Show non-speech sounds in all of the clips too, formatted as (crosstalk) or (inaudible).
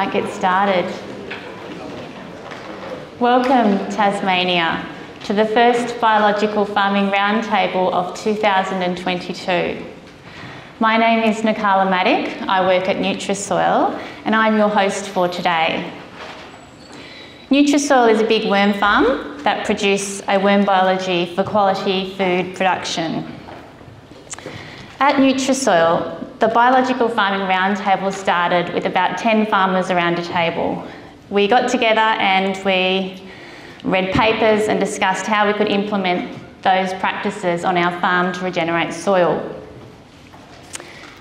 like get started. Welcome, Tasmania, to the first Biological Farming Roundtable of 2022. My name is Nikala Maddock. I work at Nutrisoil and I'm your host for today. Nutrisoil is a big worm farm that produce a worm biology for quality food production. At Nutrisoil, the Biological Farming Roundtable started with about 10 farmers around a table. We got together and we read papers and discussed how we could implement those practices on our farm to regenerate soil.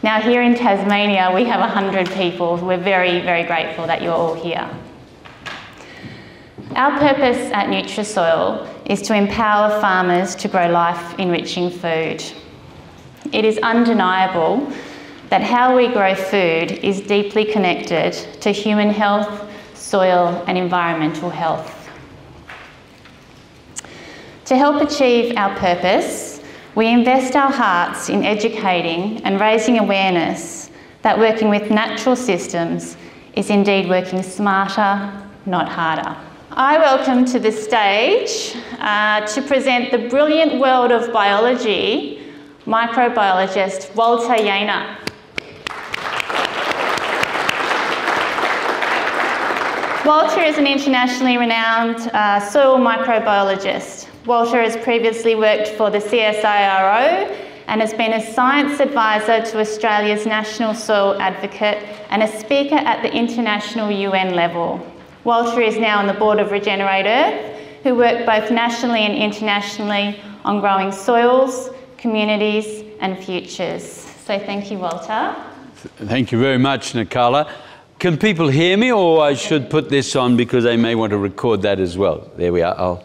Now, here in Tasmania, we have 100 people. We're very, very grateful that you're all here. Our purpose at Nutrisoil is to empower farmers to grow life enriching food. It is undeniable that how we grow food is deeply connected to human health, soil, and environmental health. To help achieve our purpose, we invest our hearts in educating and raising awareness that working with natural systems is indeed working smarter, not harder. I welcome to the stage uh, to present the brilliant world of biology microbiologist Walter Jehne. Walter is an internationally renowned uh, soil microbiologist. Walter has previously worked for the CSIRO and has been a science advisor to Australia's National Soil Advocate and a speaker at the international UN level. Walter is now on the board of Regenerate Earth, who work both nationally and internationally on growing soils, communities, and futures. So thank you, Walter. Thank you very much, Nikala. Can people hear me, or I should put this on because they may want to record that as well? There we are. I'll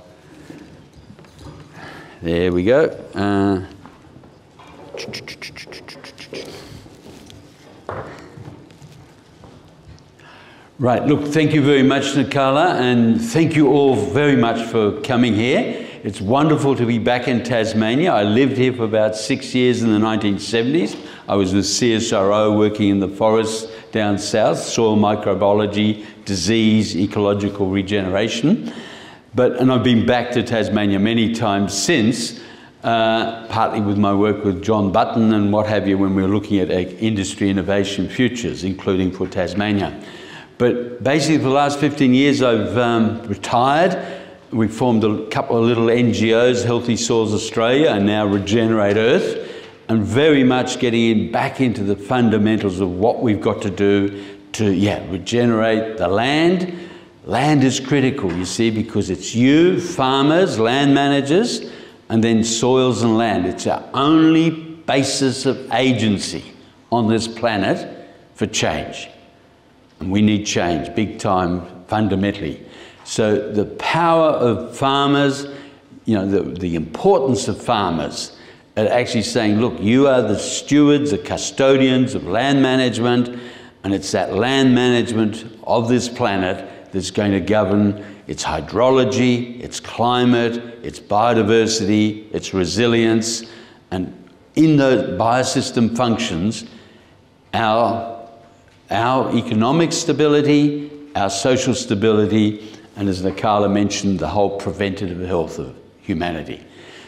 there we go. Uh, right, look, thank you very much, Nikala, and thank you all very much for coming here. It's wonderful to be back in Tasmania. I lived here for about six years in the 1970s. I was with CSIRO working in the forests down south, soil microbiology, disease, ecological regeneration. But, and I've been back to Tasmania many times since, uh, partly with my work with John Button and what have you when we were looking at industry innovation futures, including for Tasmania. But basically, for the last 15 years, I've um, retired. We formed a couple of little NGOs, Healthy Soils Australia and now Regenerate Earth, and very much getting in back into the fundamentals of what we've got to do to, yeah, regenerate the land, Land is critical, you see, because it's you, farmers, land managers, and then soils and land. It's our only basis of agency on this planet for change. And we need change, big time, fundamentally. So the power of farmers, you know, the, the importance of farmers actually saying, look, you are the stewards, the custodians of land management, and it's that land management of this planet that's going to govern its hydrology, its climate, its biodiversity, its resilience, and in those biosystem functions, our, our economic stability, our social stability, and as Nikala mentioned, the whole preventative health of humanity.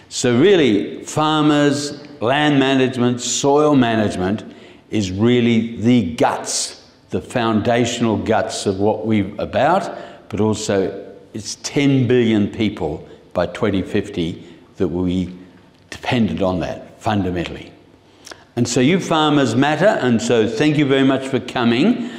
So really, farmers, land management, soil management is really the guts the foundational guts of what we're about, but also it's 10 billion people by 2050 that will be dependent on that fundamentally. And so you farmers matter, and so thank you very much for coming.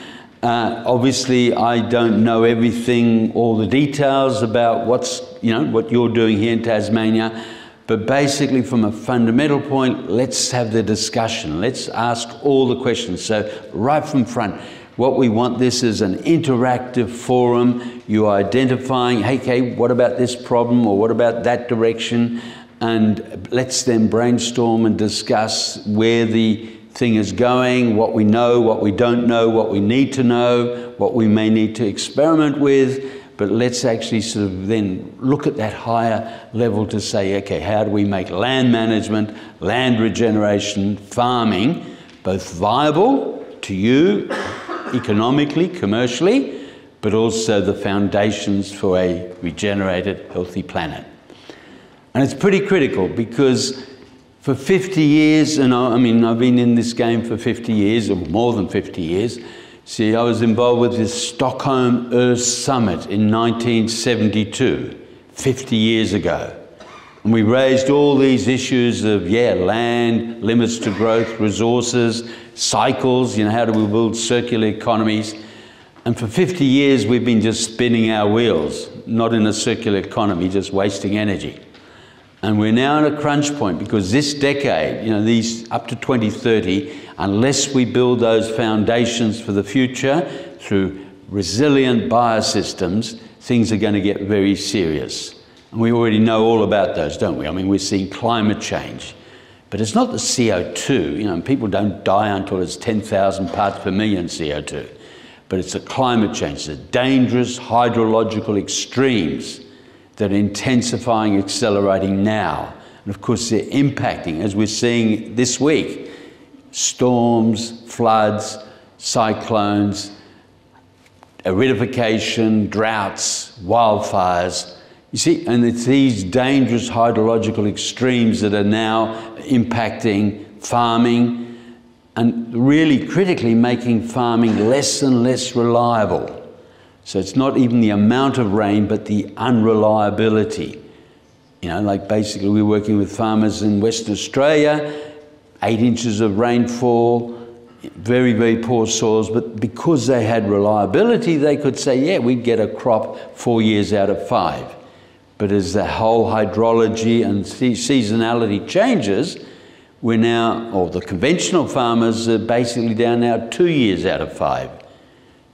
Uh, obviously, I don't know everything, all the details about what's, you know, what you're doing here in Tasmania, but basically from a fundamental point, let's have the discussion. Let's ask all the questions. So right from front, what we want this is an interactive forum. You are identifying, hey, okay, what about this problem or what about that direction? And let's then brainstorm and discuss where the thing is going, what we know, what we don't know, what we need to know, what we may need to experiment with. But let's actually sort of then look at that higher level to say, okay, how do we make land management, land regeneration, farming both viable to you economically, commercially, but also the foundations for a regenerated, healthy planet. And it's pretty critical because for 50 years, and I, I mean, I've been in this game for 50 years, or more than 50 years. See, I was involved with this Stockholm Earth Summit in 1972, 50 years ago. And we raised all these issues of, yeah, land, limits to growth, resources, cycles, you know, how do we build circular economies? And for 50 years, we've been just spinning our wheels, not in a circular economy, just wasting energy. And we're now at a crunch point because this decade, you know, these up to 2030, unless we build those foundations for the future through resilient biosystems, things are going to get very serious. And we already know all about those, don't we? I mean, we're seeing climate change. But it's not the CO2, you know, people don't die until it's 10,000 parts per million CO2. But it's the climate change, the dangerous hydrological extremes that are intensifying, accelerating now. And of course, they're impacting, as we're seeing this week, storms, floods, cyclones, aridification, droughts, wildfires. You see, and it's these dangerous hydrological extremes that are now impacting farming and really critically making farming less and less reliable. So it's not even the amount of rain, but the unreliability. You know, like basically we're working with farmers in Western Australia, eight inches of rainfall, very, very poor soils, but because they had reliability, they could say, yeah, we'd get a crop four years out of five. But as the whole hydrology and seasonality changes, we're now, or the conventional farmers are basically down now two years out of five.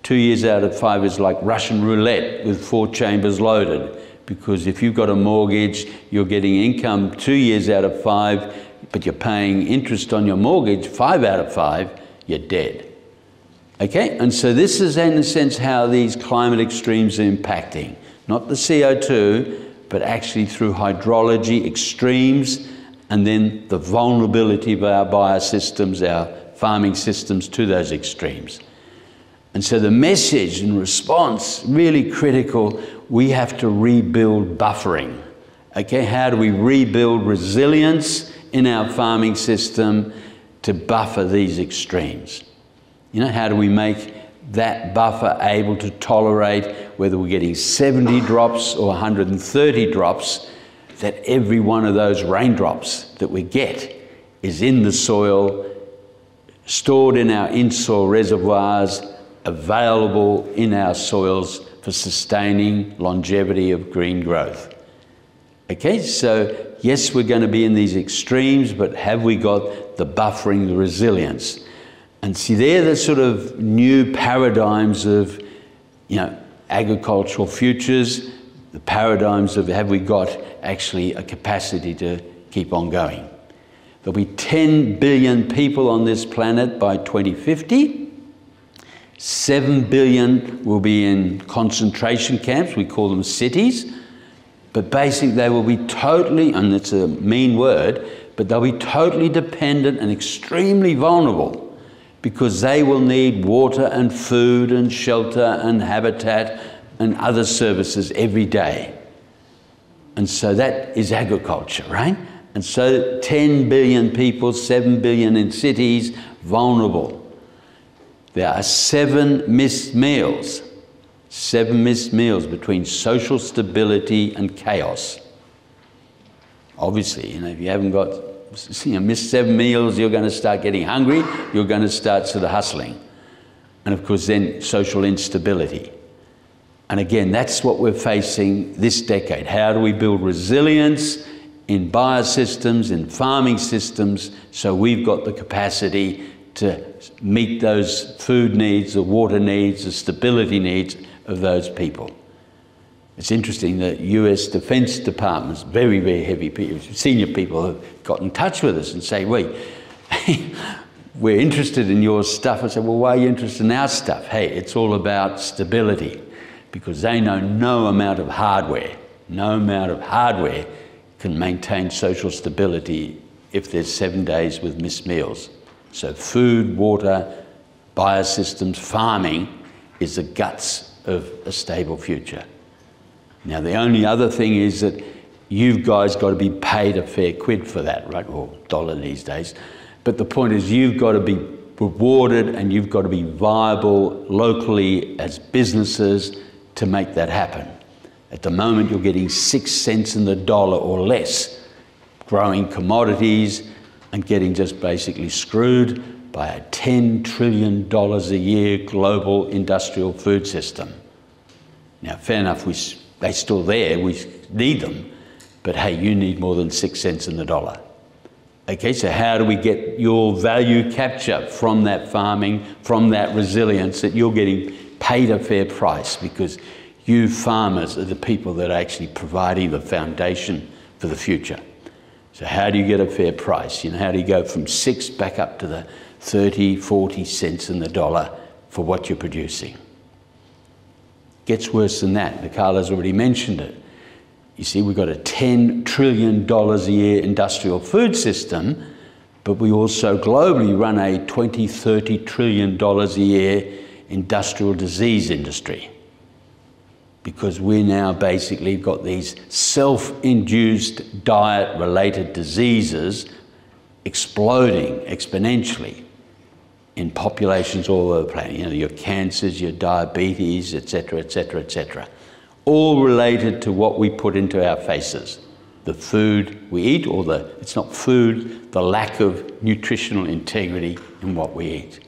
Two years out of five is like Russian roulette with four chambers loaded. Because if you've got a mortgage, you're getting income two years out of five, but you're paying interest on your mortgage five out of five, you're dead. Okay? And so this is, in a sense, how these climate extremes are impacting. Not the CO2, but actually through hydrology extremes and then the vulnerability of our biosystems, our farming systems to those extremes. And so the message and response, really critical, we have to rebuild buffering. Okay, how do we rebuild resilience in our farming system to buffer these extremes? You know, how do we make that buffer able to tolerate whether we're getting 70 drops or 130 drops, that every one of those raindrops that we get is in the soil, stored in our in-soil reservoirs, available in our soils for sustaining longevity of green growth. Okay, so yes, we're going to be in these extremes, but have we got the buffering, the resilience? And see, they're the sort of new paradigms of, you know, agricultural futures, the paradigms of have we got actually a capacity to keep on going. There'll be 10 billion people on this planet by 2050. 7 billion will be in concentration camps, we call them cities. But basically, they will be totally, and it's a mean word, but they'll be totally dependent and extremely vulnerable because they will need water and food and shelter and habitat and other services every day. And so that is agriculture, right? And so 10 billion people, 7 billion in cities, vulnerable. There are seven missed meals, seven missed meals between social stability and chaos. Obviously, you know, if you haven't got, (laughs) you know, missed seven meals, you're going to start getting hungry, you're going to start sort of hustling. And of course, then social instability. And again, that's what we're facing this decade. How do we build resilience in biosystems, in farming systems, so we've got the capacity to meet those food needs, the water needs, the stability needs of those people. It's interesting that US Defense Department's very, very heavy people, senior people have got in touch with us and say, wait, (laughs) we're interested in your stuff. I said, well, why are you interested in our stuff? Hey, it's all about stability because they know no amount of hardware, no amount of hardware can maintain social stability if there's seven days with missed meals. So food, water, biosystems, farming is the guts of a stable future. Now, the only other thing is that you guys got to be paid a fair quid for that, right? Or dollar these days. But the point is, you've got to be rewarded and you've got to be viable locally as businesses to make that happen. At the moment, you're getting six cents in the dollar or less, growing commodities and getting just basically screwed by a $10 trillion a year global industrial food system. Now, fair enough, we, they're still there, we need them, but hey, you need more than six cents in the dollar. Okay, so how do we get your value capture from that farming, from that resilience that you're getting paid a fair price because you farmers are the people that are actually providing the foundation for the future. So how do you get a fair price? You know, how do you go from six back up to the 30, 40 cents in the dollar for what you're producing? Gets worse than that. Nikala's already mentioned it. You see, we've got a $10 trillion a year industrial food system, but we also globally run a $20, 30 trillion dollars a year industrial disease industry because we now basically got these self-induced diet-related diseases exploding exponentially in populations all over the planet. You know, your cancers, your diabetes, etc., etc., etc. All related to what we put into our faces. The food we eat, or the, it's not food, the lack of nutritional integrity in what we eat.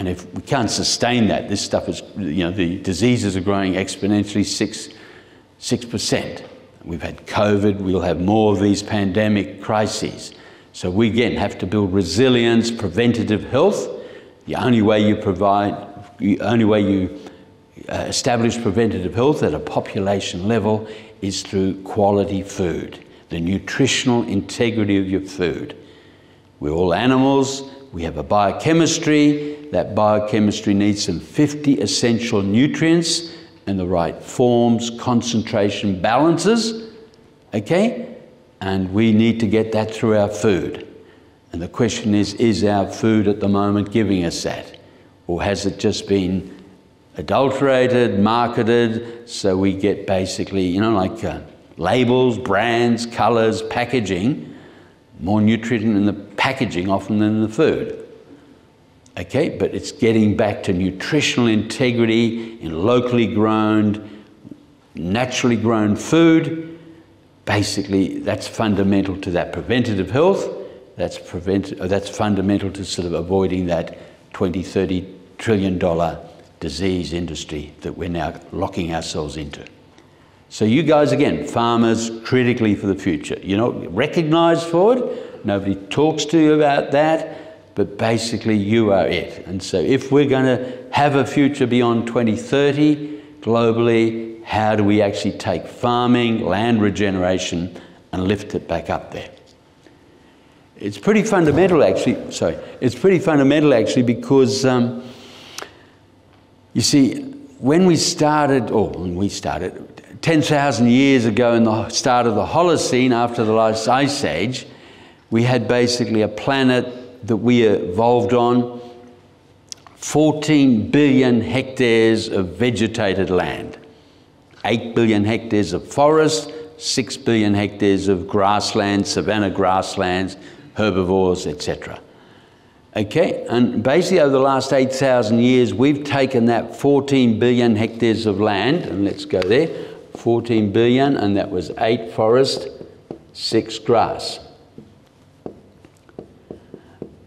And if we can't sustain that, this stuff is, you know, the diseases are growing exponentially six, 6%. We've had COVID, we'll have more of these pandemic crises. So we again have to build resilience, preventative health. The only way you provide, the only way you uh, establish preventative health at a population level is through quality food, the nutritional integrity of your food. We're all animals, we have a biochemistry, that biochemistry needs some 50 essential nutrients in the right forms, concentration, balances, okay? And we need to get that through our food. And the question is, is our food at the moment giving us that? Or has it just been adulterated, marketed, so we get basically, you know, like uh, labels, brands, colours, packaging, more nutrient in the packaging often than the food. Okay, but it's getting back to nutritional integrity in locally grown, naturally grown food. Basically, that's fundamental to that preventative health. That's, prevent, uh, that's fundamental to sort of avoiding that 20, 30 trillion dollar disease industry that we're now locking ourselves into. So you guys, again, farmers, critically for the future. You're not recognised for it. Nobody talks to you about that but basically you are it. And so if we're going to have a future beyond 2030 globally, how do we actually take farming, land regeneration, and lift it back up there? It's pretty fundamental, actually. Sorry, it's pretty fundamental, actually, because um, you see, when we started, or when we started, 10,000 years ago in the start of the Holocene, after the last ice age, we had basically a planet that we evolved on 14 billion hectares of vegetated land, 8 billion hectares of forest, 6 billion hectares of grassland, savanna grasslands, herbivores, etc. Okay, and basically over the last 8,000 years, we've taken that 14 billion hectares of land, and let's go there, 14 billion, and that was 8 forest, 6 grass.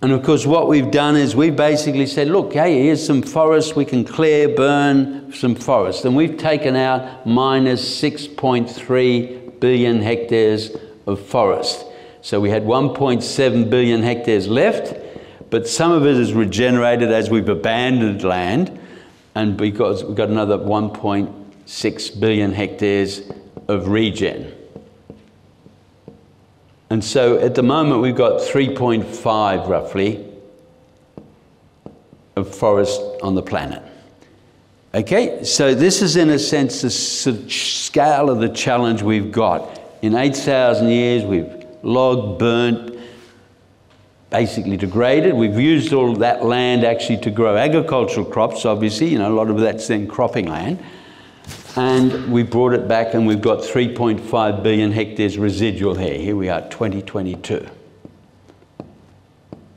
And of course, what we've done is we've basically said, look, hey, here's some forest, we can clear, burn some forest. And we've taken out minus 6.3 billion hectares of forest. So we had 1.7 billion hectares left, but some of it is regenerated as we've abandoned land, and because we've got another 1.6 billion hectares of regen. And so at the moment we've got 3.5 roughly of forest on the planet. Okay, so this is in a sense the scale of the challenge we've got. In 8,000 years we've logged, burnt, basically degraded. We've used all that land actually to grow agricultural crops, obviously, you know, a lot of that's then cropping land. And we brought it back and we've got 3.5 billion hectares residual here. Here we are, 2022.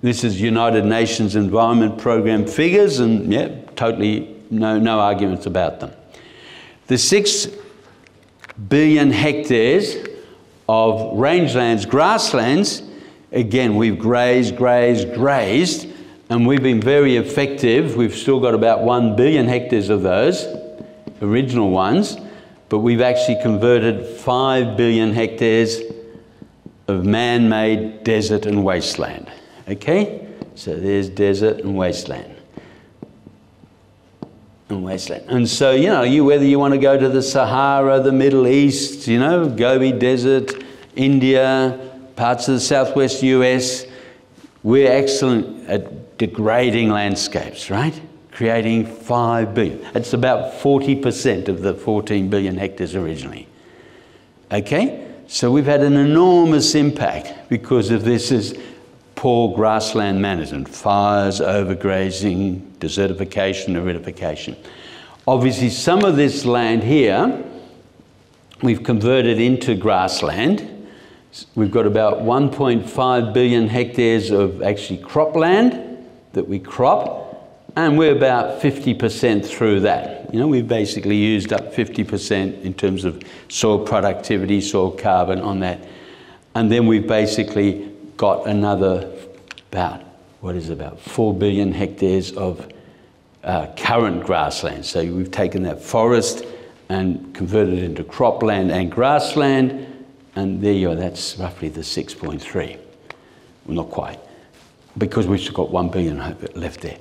This is United Nations Environment Programme figures, and yeah, totally no, no arguments about them. The six billion hectares of rangelands, grasslands, again, we've grazed, grazed, grazed, and we've been very effective. We've still got about one billion hectares of those, original ones, but we've actually converted five billion hectares of man made desert and wasteland. Okay? So there's desert and wasteland. And wasteland. And so, you know, you, whether you want to go to the Sahara, the Middle East, you know, Gobi Desert, India, parts of the southwest US, we're excellent at degrading landscapes, right? Creating 5 billion. It's about 40% of the 14 billion hectares originally. Okay? So we've had an enormous impact because of this is poor grassland management, fires, overgrazing, desertification, aridification. Obviously, some of this land here we've converted into grassland. We've got about 1.5 billion hectares of actually cropland that we crop, and we're about 50% through that. You know, we've basically used up 50% in terms of soil productivity, soil carbon on that. And then we've basically got another about, what is it, about 4 billion hectares of uh, current grassland. So we've taken that forest and converted it into cropland and grassland, and there you are, that's roughly the 6.3. Well, not quite, because we've still got 1 billion left there.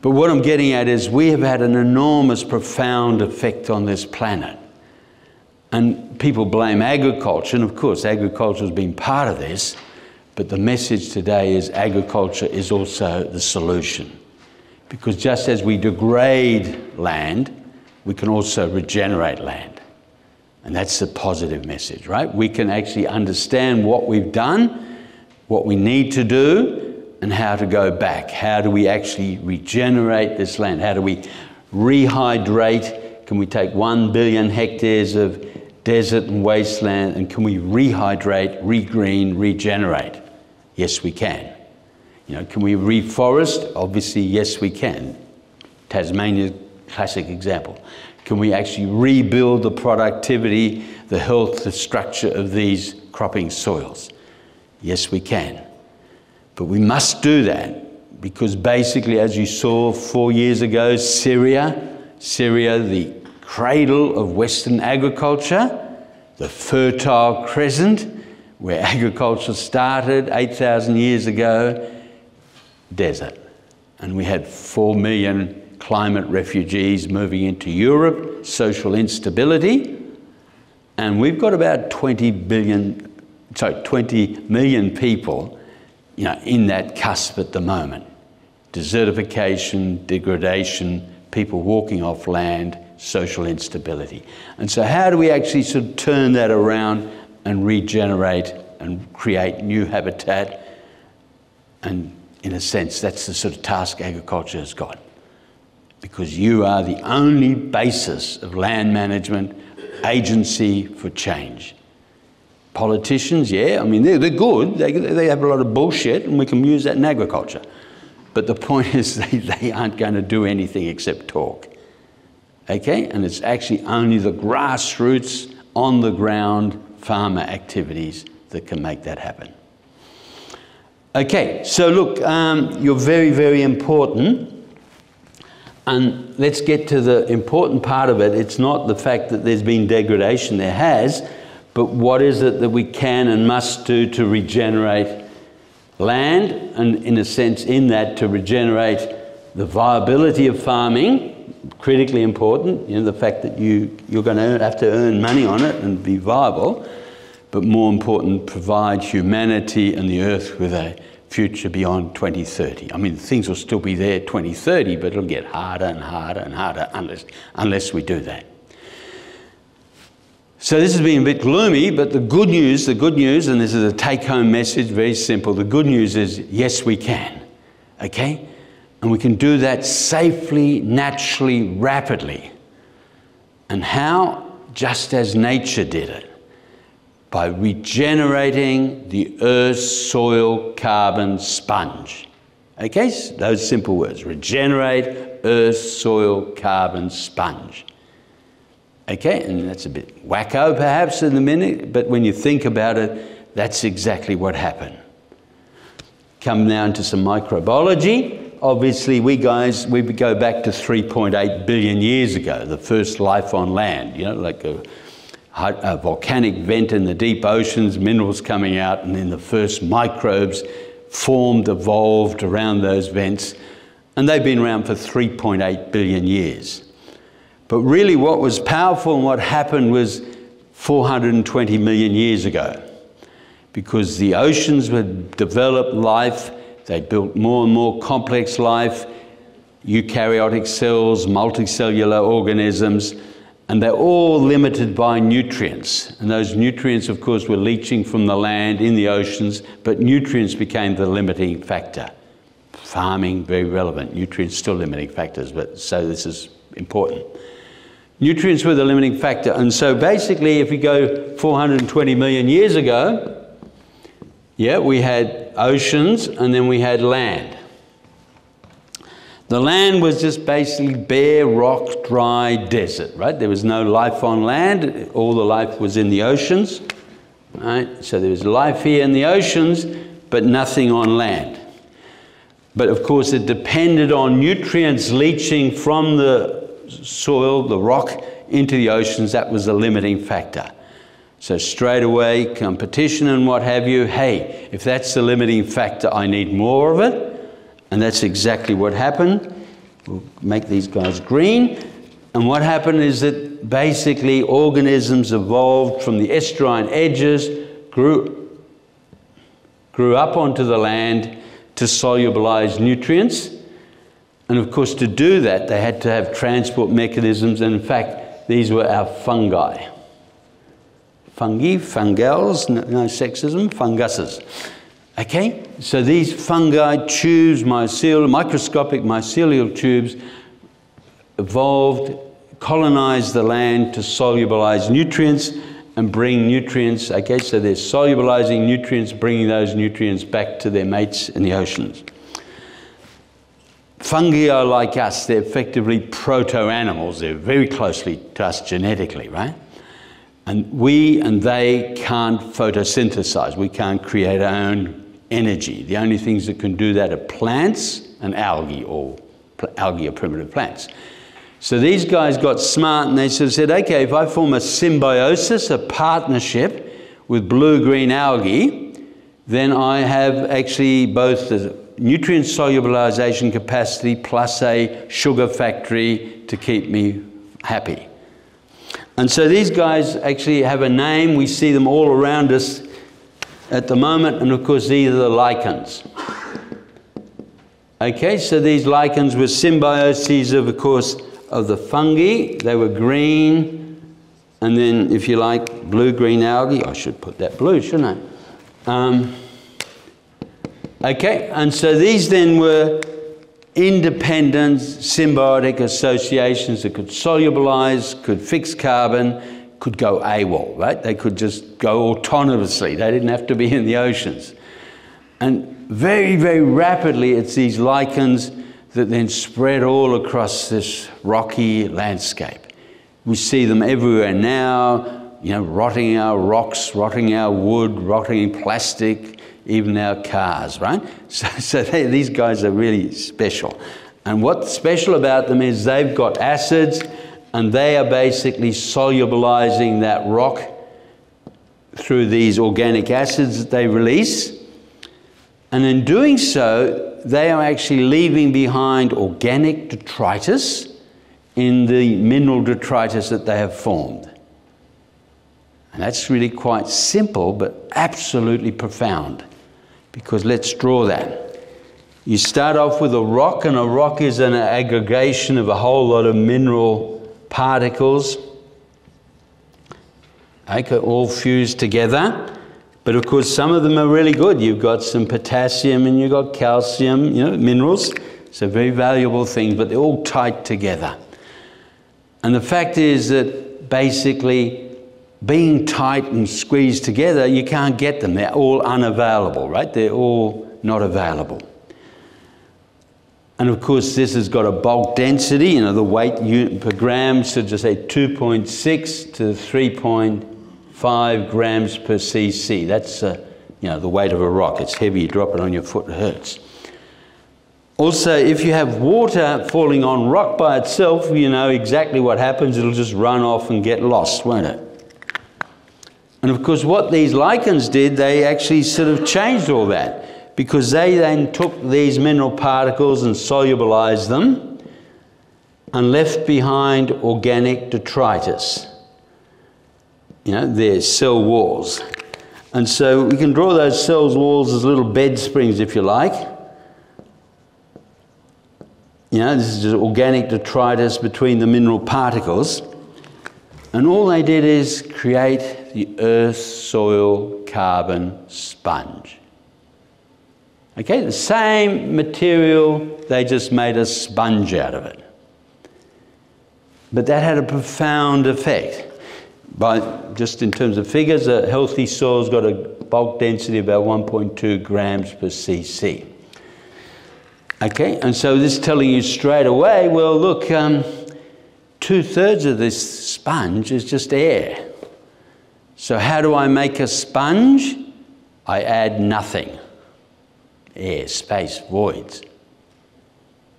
But what I'm getting at is we have had an enormous, profound effect on this planet. And people blame agriculture, and of course, agriculture has been part of this. But the message today is agriculture is also the solution. Because just as we degrade land, we can also regenerate land. And that's the positive message, right? We can actually understand what we've done, what we need to do, and how to go back. How do we actually regenerate this land? How do we rehydrate? Can we take one billion hectares of desert and wasteland and can we rehydrate, regreen, regenerate? Yes, we can. You know, can we reforest? Obviously, yes, we can. Tasmania, classic example. Can we actually rebuild the productivity, the health, the structure of these cropping soils? Yes, we can. But we must do that because basically, as you saw four years ago, Syria, Syria, the cradle of Western agriculture, the Fertile Crescent, where (laughs) agriculture started 8,000 years ago, desert. And we had 4 million climate refugees moving into Europe, social instability. And we've got about 20 billion, sorry, 20 million people you know, in that cusp at the moment. Desertification, degradation, people walking off land, social instability. And so how do we actually sort of turn that around and regenerate and create new habitat. And in a sense, that's the sort of task agriculture has got. Because you are the only basis of land management agency for change. Politicians, yeah, I mean, they're, they're good. They, they have a lot of bullshit, and we can use that in agriculture. But the (laughs) point is, they, they aren't going to do anything except talk. Okay? And it's actually only the grassroots, on the ground, farmer activities that can make that happen. Okay, so look, um, you're very, very important. And let's get to the important part of it. It's not the fact that there's been degradation, there has, but what is it that we can and must do to regenerate land, and in a sense, in that, to regenerate the viability of farming, critically important, you know, the fact that you, you're going to have to earn money on it and be viable, but more important, provide humanity and the earth with a future beyond 2030. I mean, things will still be there 2030, but it'll get harder and harder and harder unless, unless we do that. So this has been a bit gloomy, but the good news, the good news, and this is a take home message, very simple. The good news is yes, we can. Okay? And we can do that safely, naturally, rapidly. And how? Just as nature did it by regenerating the Earth's soil carbon sponge. Okay, those simple words regenerate Earth's soil carbon sponge. Okay, and that's a bit wacko perhaps in the minute, but when you think about it, that's exactly what happened. Come now into some microbiology. Obviously, we guys, we go back to 3.8 billion years ago, the first life on land, you know, like a a volcanic vent in the deep oceans, minerals coming out, and then the first microbes formed, evolved around those vents. And they've been around for 3.8 billion years. But really, what was powerful and what happened was 420 million years ago. Because the oceans had developed life, they built more and more complex life, eukaryotic cells, multicellular organisms and they're all limited by nutrients. And those nutrients, of course, were leaching from the land in the oceans, but nutrients became the limiting factor. Farming, very relevant. Nutrients still limiting factors, but so this is important. Nutrients were the limiting factor. And so basically, if we go 420 million years ago, yeah, we had oceans and then we had land. The land was just basically bare rock, dry desert, right? There was no life on land. All the life was in the oceans, right? So there was life here in the oceans, but nothing on land. But of course, it depended on nutrients leaching from the soil, the rock, into the oceans. That was the limiting factor. So straight away, competition and what have you, hey, if that's the limiting factor, I need more of it. And that's exactly what happened. We'll make these guys green. And what happened is that basically organisms evolved from the estuarine edges, grew, grew up onto the land to solubilize nutrients. And of course, to do that, they had to have transport mechanisms. And in fact, these were our fungi. Fungi, fungals, no, sexism, funguses. Okay, so these fungi, tubes, mycelial, microscopic mycelial tubes evolved, colonized the land to solubilize nutrients and bring nutrients. Okay, so they're solubilizing nutrients, bringing those nutrients back to their mates in the oceans. Fungi are like us, they're effectively proto animals, they're very closely to us genetically, right? And we and they can't photosynthesize, we can't create our own energy. The only things that can do that are plants and algae, or algae are primitive plants. So these guys got smart and they sort of said, okay, if I form a symbiosis, a partnership with blue-green algae, then I have actually both the nutrient solubilization capacity plus a sugar factory to keep me happy. And so these guys actually have a name. We see them all around us at the moment, and of course, these are the lichens. Okay, so these lichens were symbioses of, of course, of the fungi. They were green, and then, if you like, blue-green algae. I should put that blue, shouldn't I? Um, okay, and so these then were independent symbiotic associations that could solubilize, could fix carbon, could go AWOL, right? They could just go autonomously. They didn't have to be in the oceans. And very, very rapidly, it's these lichens that then spread all across this rocky landscape. We see them everywhere now, you know, rotting our rocks, rotting our wood, rotting plastic, even our cars, right? (laughs) So, so they, these guys are really special. And what's special about them is they've got acids, and they are basically solubilizing that rock through these organic acids that they release. And in doing so, they are actually leaving behind organic detritus in the mineral detritus that they have formed. And that's really quite simple, but absolutely profound. Because let's draw that. You start off with a rock, and a rock is an aggregation of a whole lot of mineral particles. okay, all fused together. But of course, some of them are really good. You've got some potassium and you've got calcium, you know, minerals. So very valuable things, but they're all tied together. And the fact is that basically, being tight and squeezed together, you can't get them. They're all unavailable, right? They're all not available. And of course, this has got a bulk density, you know, the weight per gram, so just say 2.6 to 3.5 grams per cc. That's, uh, you know, the weight of a rock. It's heavy, you drop it on your foot, it hurts. Also, if you have water falling on rock by itself, you know exactly what happens. It'll just run off and get lost, won't it? And of course, what these lichens did, they actually sort of changed all that because they then took these mineral particles and solubilized them and left behind organic detritus. You know, their cell walls. And so we can draw those cell walls as little bed springs, if you like. You know, this is just organic detritus between the mineral particles. And all they did is create the earth, soil, carbon sponge. Okay, the same material, they just made a sponge out of it. But that had a profound effect. By, just in terms of figures, a healthy soil's got a bulk density of about 1.2 grams per cc. Okay, and so this is telling you straight away, well, look, um, two thirds of this sponge is just air. So, how do I make a sponge? I add nothing air, space, voids.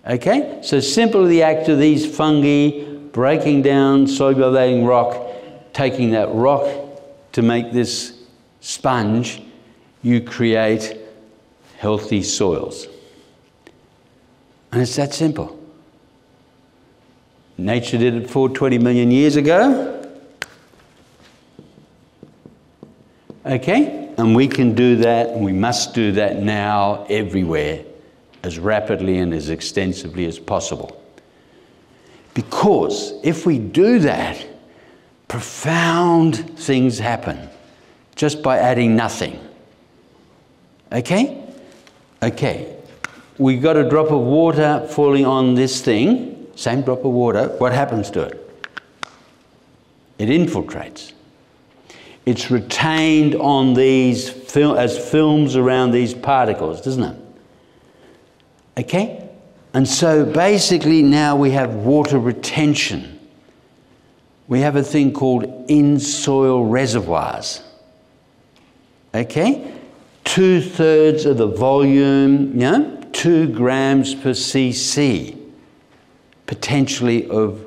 Okay? So simply the act of these fungi breaking down, solubilizing rock, taking that rock to make this sponge, you create healthy soils. And it's that simple. Nature did it 420 million years ago. Okay? And we can do that, and we must do that now everywhere as rapidly and as extensively as possible. Because if we do that, profound things happen just by adding nothing. Okay? Okay. we've got a drop of water falling on this thing, same drop of water. What happens to it? It infiltrates. It's retained on these fil- as films around these particles, doesn't it? Okay? And so basically now we have water retention. We have a thing called in soil reservoirs. Okay? Two thirds of the volume, you know, two grams per cc, potentially of,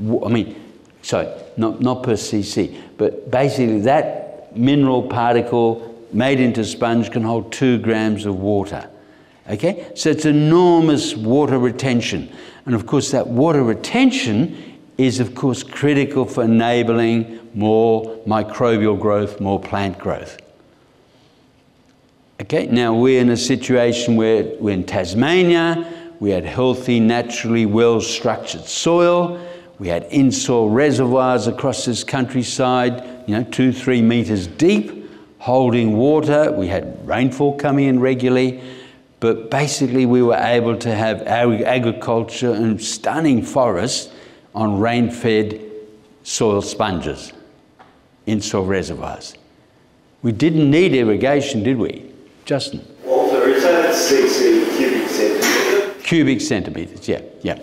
I mean, sorry, not, not per cc, but basically that mineral particle made into sponge can hold two grams of water. Okay? So it's enormous water retention. And of course, that water retention is, of course, critical for enabling more microbial growth, more plant growth. Okay, now we're in a situation where we're in Tasmania, we had healthy, naturally well structured soil. We had in-soil reservoirs across this countryside, you know, two, three meters deep, holding water. We had rainfall coming in regularly. But basically, we were able to have agriculture and stunning forests on rain-fed soil sponges, in-soil reservoirs. We didn't need irrigation, did we? Justin? Walter, is that? Cubic centimetres, yeah, yeah.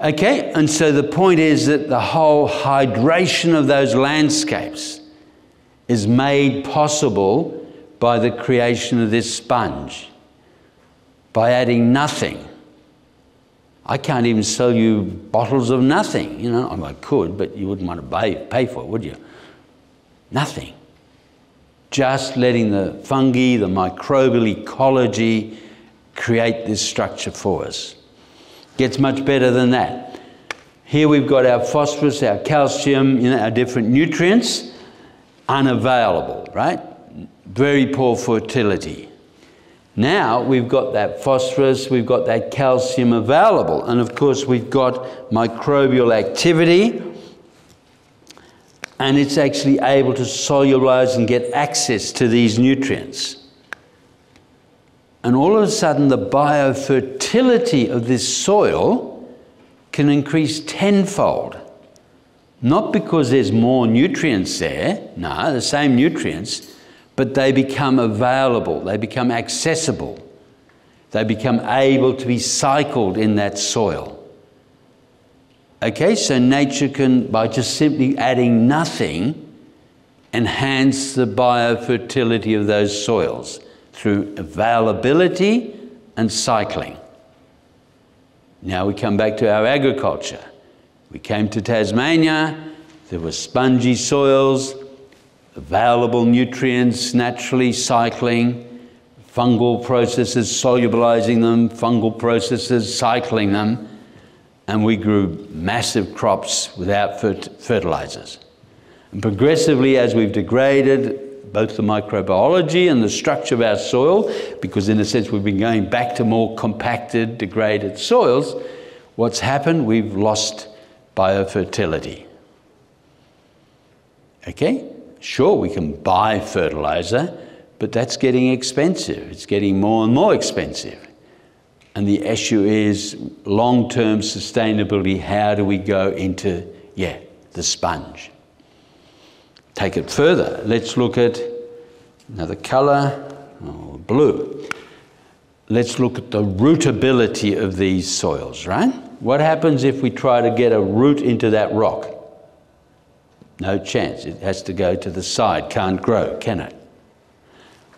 Okay, and so the point is that the whole hydration of those landscapes is made possible by the creation of this sponge, by adding nothing. I can't even sell you bottles of nothing. You know, I could, but you wouldn't want to pay, pay for it, would you? Nothing. Just letting the fungi, the microbial ecology create this structure for us. Gets much better than that. Here we've got our phosphorus, our calcium, you know, our different nutrients, unavailable, right? Very poor fertility. Now we've got that phosphorus, we've got that calcium available, and of course we've got microbial activity. and it's actually able to solubilize and get access to these nutrients. And all of a sudden, the biofertility of this soil can increase tenfold. Not because there's more nutrients there, no, the same nutrients, but they become available, they become accessible, they become able to be cycled in that soil. Okay, so nature can, by just simply adding nothing, enhance the biofertility of those soils through availability and cycling. Now we come back to our agriculture. We came to Tasmania, there were spongy soils, available nutrients naturally cycling, fungal processes solubilizing them, fungal processes cycling them, and we grew massive crops without fertilizers. And progressively, as we've degraded both the microbiology and the structure of our soil, because in a sense we've been going back to more compacted, degraded soils, what's happened? We've lost biofertility. Okay? Sure, we can buy fertilizer, but that's getting expensive. It's getting more and more expensive. And the issue is long term sustainability. How do we go into, yeah, the sponge? Take it further. Let's look at another colour, oh, blue. Let's look at the rootability of these soils, right? What happens if we try to get a root into that rock? No chance. It has to go to the side, can't grow, can it?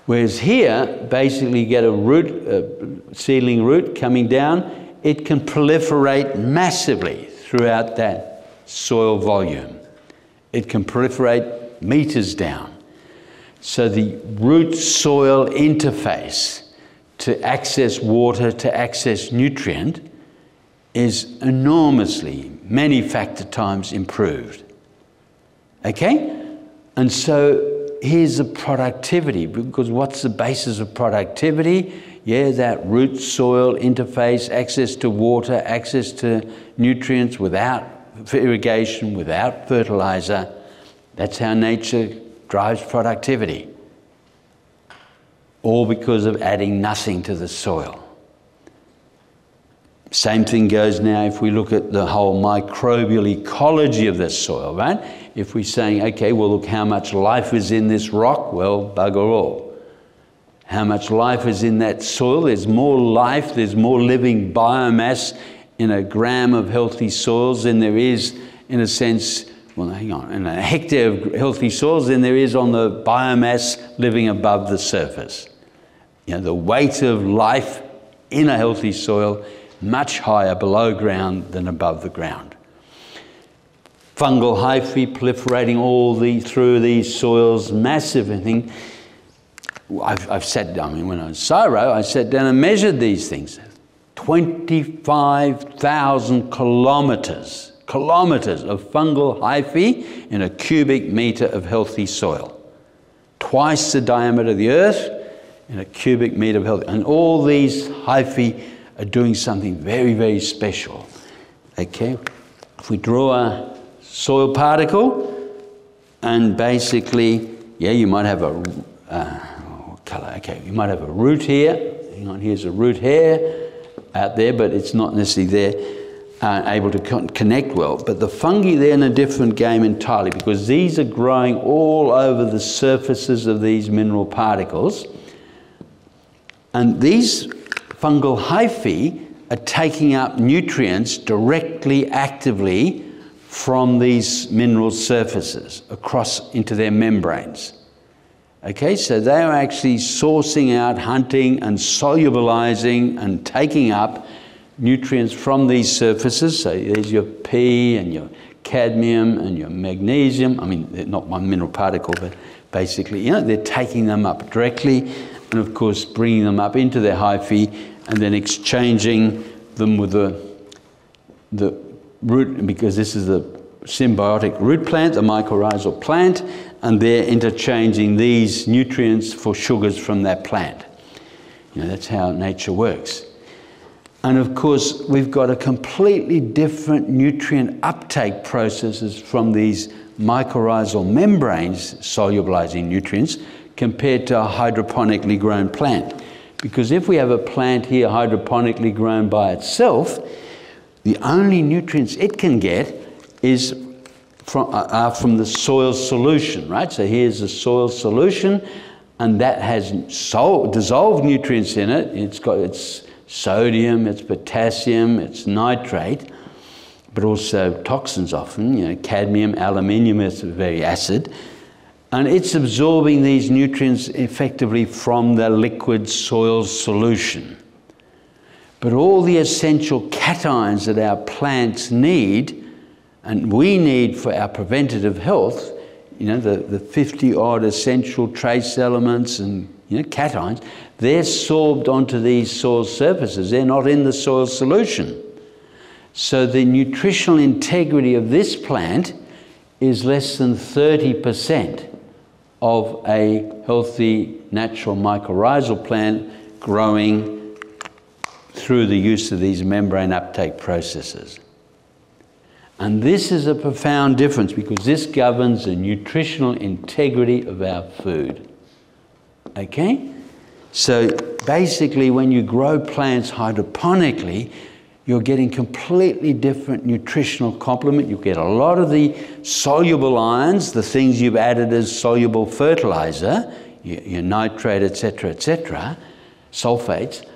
Whereas here, basically you get a root, a seedling root coming down, it can proliferate massively throughout that soil volume. It can proliferate meters down. So the root soil interface to access water, to access nutrient, is enormously, many factor times improved. Okay? And so here's the productivity, because what's the basis of productivity? Yeah, that root soil interface, access to water, access to nutrients without irrigation, without fertilizer. That's how nature drives productivity. All because of adding nothing to the soil. Same thing goes now if we look at the whole microbial ecology of this soil, right? If we're saying, okay, well, look how much life is in this rock, well, bugger all. How much life is in that soil? There's more life, there's more living biomass in a gram of healthy soils than there is, in a sense, well, hang on, in a hectare of healthy soils than there is on the biomass living above the surface. You know, the weight of life in a healthy soil much higher below ground than above the ground. Fungal hyphae proliferating all the, through these soils, massive thing. I've, I've sat down, I mean, when I was CSIRO, I sat down and measured these things. 25,000 kilometers, kilometers of fungal hyphae in a cubic meter of healthy soil. Twice the diameter of the earth in a cubic meter of healthy. And all these hyphae are doing something very, very special. Okay? If we draw a soil particle, and basically, yeah, you might have a uh, color. Okay, you might have a root here. Hang on, here's a root here out there, but it's not necessarily there. Uh, able to con connect well. But the fungi, they're in a different game entirely because these are growing all over the surfaces of these mineral particles. And these fungal hyphae are taking up nutrients directly, actively from these mineral surfaces across into their membranes. Okay, so they are actually sourcing out, hunting, and solubilizing and taking up nutrients from these surfaces. So there's your P and your cadmium and your magnesium. I mean, not one mineral particle, but basically, you know, they're taking them up directly and of course bringing them up into their hyphae and then exchanging them with the, the root, because this is the symbiotic root plant, the mycorrhizal plant, and they're interchanging these nutrients for sugars from that plant. You know, that's how nature works. And of course, we've got a completely different nutrient uptake processes from these mycorrhizal membranes solubilizing nutrients compared to a hydroponically grown plant. Because if we have a plant here hydroponically grown by itself, the only nutrients it can get is from, uh, are from the soil solution, right? So here's the soil solution, and that has sol- dissolved nutrients in it. It's got its sodium, it's potassium, it's nitrate, but also toxins often, you know, cadmium, aluminium is very acid. And it's absorbing these nutrients effectively from the liquid soil solution. But all the essential cations that our plants need, and we need for our preventative health, you know, the, the 50 odd essential trace elements and you know, cations, they're sorbed onto these soil surfaces. They're not in the soil solution. So the nutritional integrity of this plant is less than 30% of a healthy natural mycorrhizal plant growing through the use of these membrane uptake processes. And this is a profound difference because this governs the nutritional integrity of our food. Okay? So basically, when you grow plants hydroponically, you're getting completely different nutritional complement. You get a lot of the soluble ions, the things you've added as soluble fertilizer, your, your nitrate, etc., etc., sulfates,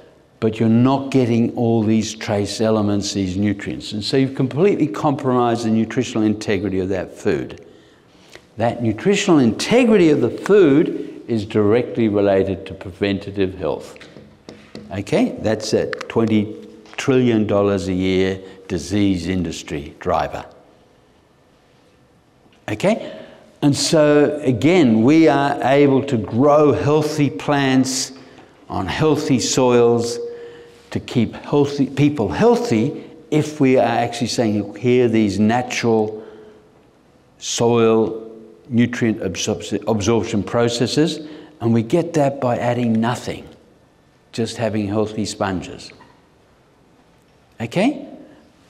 but you're not getting all these trace elements, these nutrients. And so you've completely compromised the nutritional integrity of that food. That nutritional integrity of the food is directly related to preventative health. Okay, that's a $20 trillion a year disease industry driver. Okay? And so, again, we are able to grow healthy plants on healthy soils to keep healthy, people healthy if we are actually saying here these natural soil nutrient absorption processes, and we get that by adding nothing, just having healthy sponges. Okay?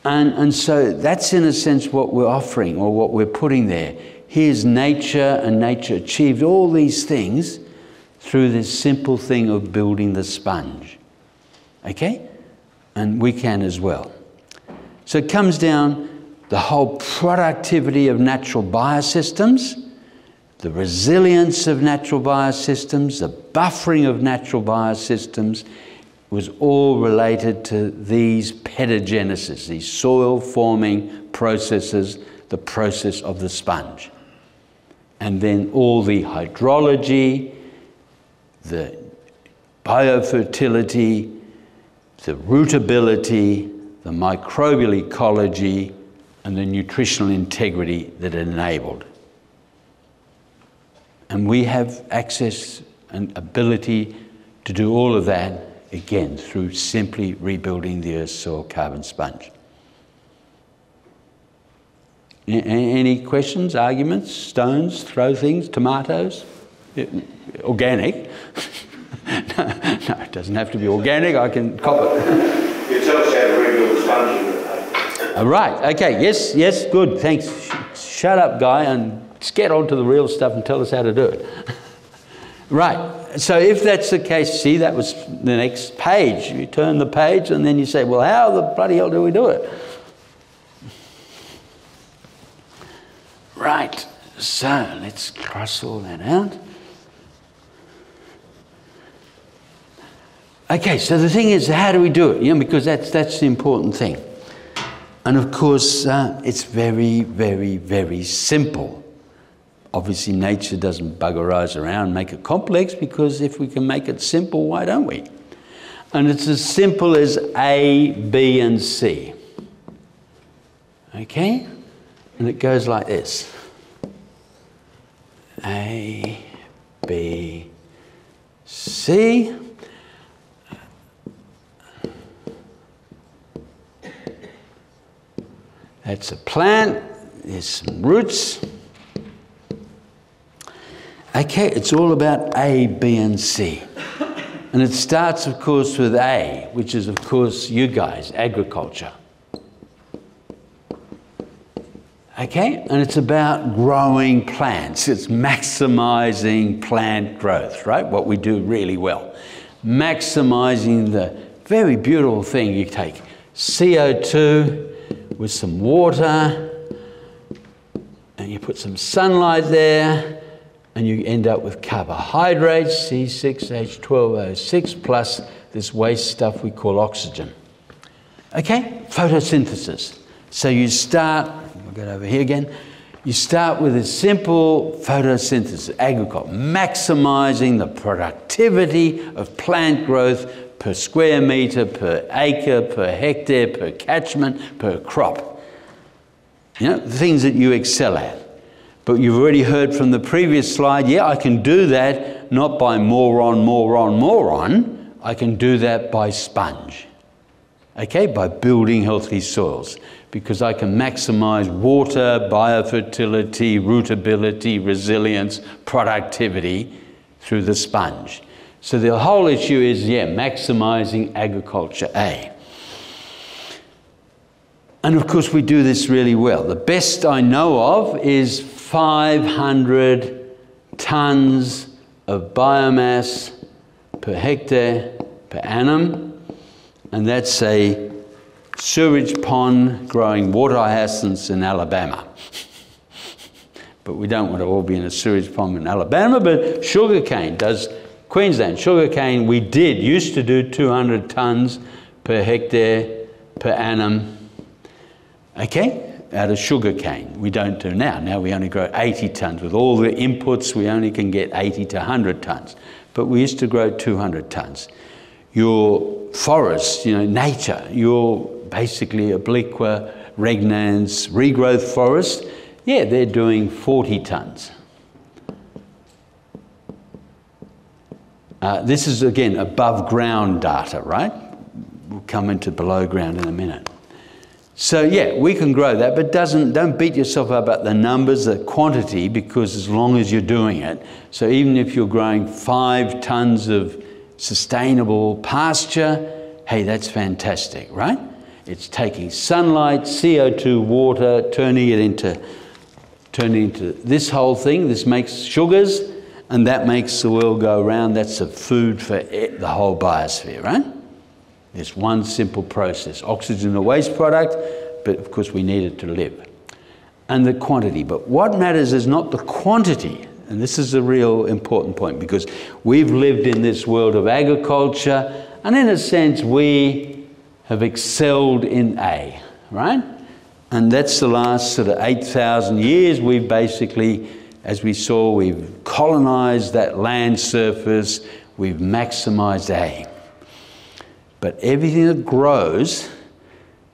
And, and so that's in a sense what we're offering or what we're putting there. Here's nature, and nature achieved all these things through this simple thing of building the sponge. Okay? And we can as well. So it comes down the whole productivity of natural biosystems, the resilience of natural biosystems, the buffering of natural biosystems was all related to these pedogenesis, these soil forming processes, the process of the sponge. And then all the hydrology, the biofertility, the rootability, the microbial ecology, and the nutritional integrity that it enabled. And we have access and ability to do all of that again through simply rebuilding the Earth's soil carbon sponge. Any questions, arguments, stones, throw things, tomatoes? Organic. (laughs) no, no, it doesn't have to be organic. I can cop it. You tell us how to rebuild the sponge. All right. Okay. Yes. Yes. Good. Thanks. Shut up, guy, and get on to the real stuff and tell us how to do it. (laughs) right. So if that's the case, see, that was the next page. You turn the page and then you say, well, how the bloody hell do we do it? Right. So let's cross all that out. Okay, so the thing is, how do we do it? You know, because that's, that's the important thing. And of course, uh, it's very, very, very simple. Obviously, nature doesn't bugger around, make it complex, because if we can make it simple, why don't we? And it's as simple as A, B, and C. Okay? And it goes like this A, B, C. That's a plant, there's some roots. Okay, it's all about A, B, and C. And it starts, of course, with A, which is, of course, you guys, agriculture. Okay? And it's about growing plants. It's maximizing plant growth, right? What we do really well. Maximizing the very beautiful thing you take CO2 with some water, and you put some sunlight there, and you end up with carbohydrates, C6H12O6, plus this waste stuff we call oxygen. Okay? Photosynthesis. So you start We'll get over here again. You start with a simple photosynthesis, agriculture, maximizing the productivity of plant growth per square meter, per acre, per hectare, per catchment, per crop. You know, the things that you excel at. But you've already heard from the previous slide, yeah, I can do that not by more on, more on, more on. I can do that by sponge. Okay, by building healthy soils because I can maximize water, biofertility, rootability, resilience, productivity through the sponge. So the whole issue is, yeah, maximizing agriculture A. And of course, we do this really well. The best I know of is 500 tons of biomass per hectare per annum, and that's a sewage pond growing water hyacinths in Alabama. (laughs) but we don't want to all be in a sewage pond in Alabama, but sugarcane does, Queensland, sugarcane we did, used to do 200 tonnes per hectare per annum, okay, out of sugar cane. We don't do now. Now we only grow 80 tonnes. With all the inputs, we only can get 80 to 100 tonnes. But we used to grow 200 tonnes. Your forest, you know, nature, your basically obliqua, regnans, regrowth forest, yeah, they're doing 40 tonnes. Uh, this is again above ground data, right? We'll come into below ground in a minute. So yeah, we can grow that, but doesn't don't beat yourself up about the numbers, the quantity, because as long as you're doing it. So even if you're growing five tons of sustainable pasture, hey, that's fantastic, right? It's taking sunlight, CO2, water, turning it into, turning into this whole thing. This makes sugars, and that makes the world go round. That's the food for the whole biosphere, right? It's one simple process. Oxygen, a waste product, but of course we need it to live. And the quantity. But what matters is not the quantity. And this is a real important point because we've lived in this world of agriculture, and in a sense, we have excelled in A, right? And that's the last sort of 8,000 years. We've basically, as we saw, we've colonized that land surface, we've maximized A. But everything that grows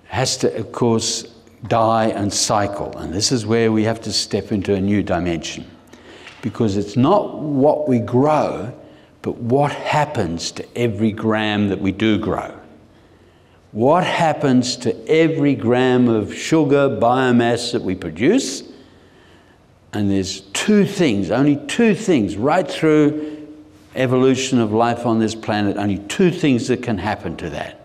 has to, of course, die and cycle. And this is where we have to step into a new dimension. Because it's not what we grow, but what happens to every gram that we do grow what happens to every gram of sugar biomass that we produce. And there's two things, only two things, right through evolution of life on this planet, only two things that can happen to that.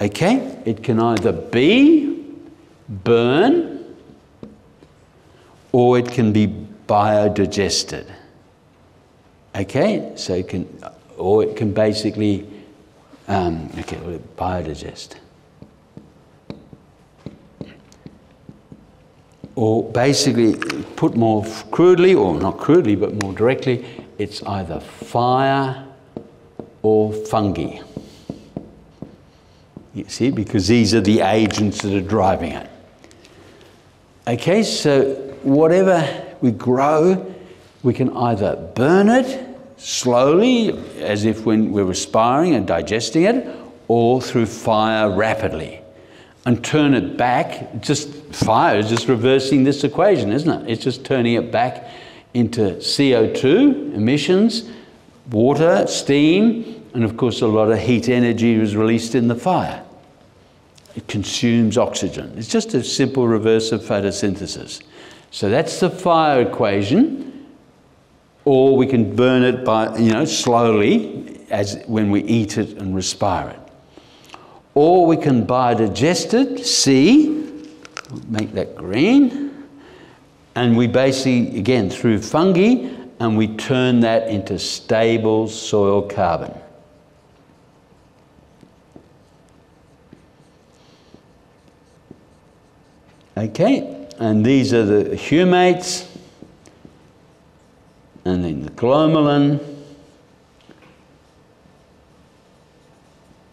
Okay? It can either be burn or it can be biodigested. Okay? So it can, or it can basically um, okay, biodigest. Or basically, put more crudely, or not crudely, but more directly, it's either fire or fungi. You see, because these are the agents that are driving it. Okay, so whatever we grow, we can either burn it slowly, as if when we're respiring and digesting it, or through fire rapidly. And turn it back, just fire is just reversing this equation, isn't it? It's just turning it back into CO2 emissions, water, steam, and of course, a lot of heat energy is released in the fire. It consumes oxygen. It's just a simple reverse of photosynthesis. So that's the fire equation or we can burn it by, you know, slowly as when we eat it and respire it. Or we can biodigest it, C, make that green, and we basically, again, through fungi, and we turn that into stable soil carbon. Okay, and these are the humates, and then the glomalin.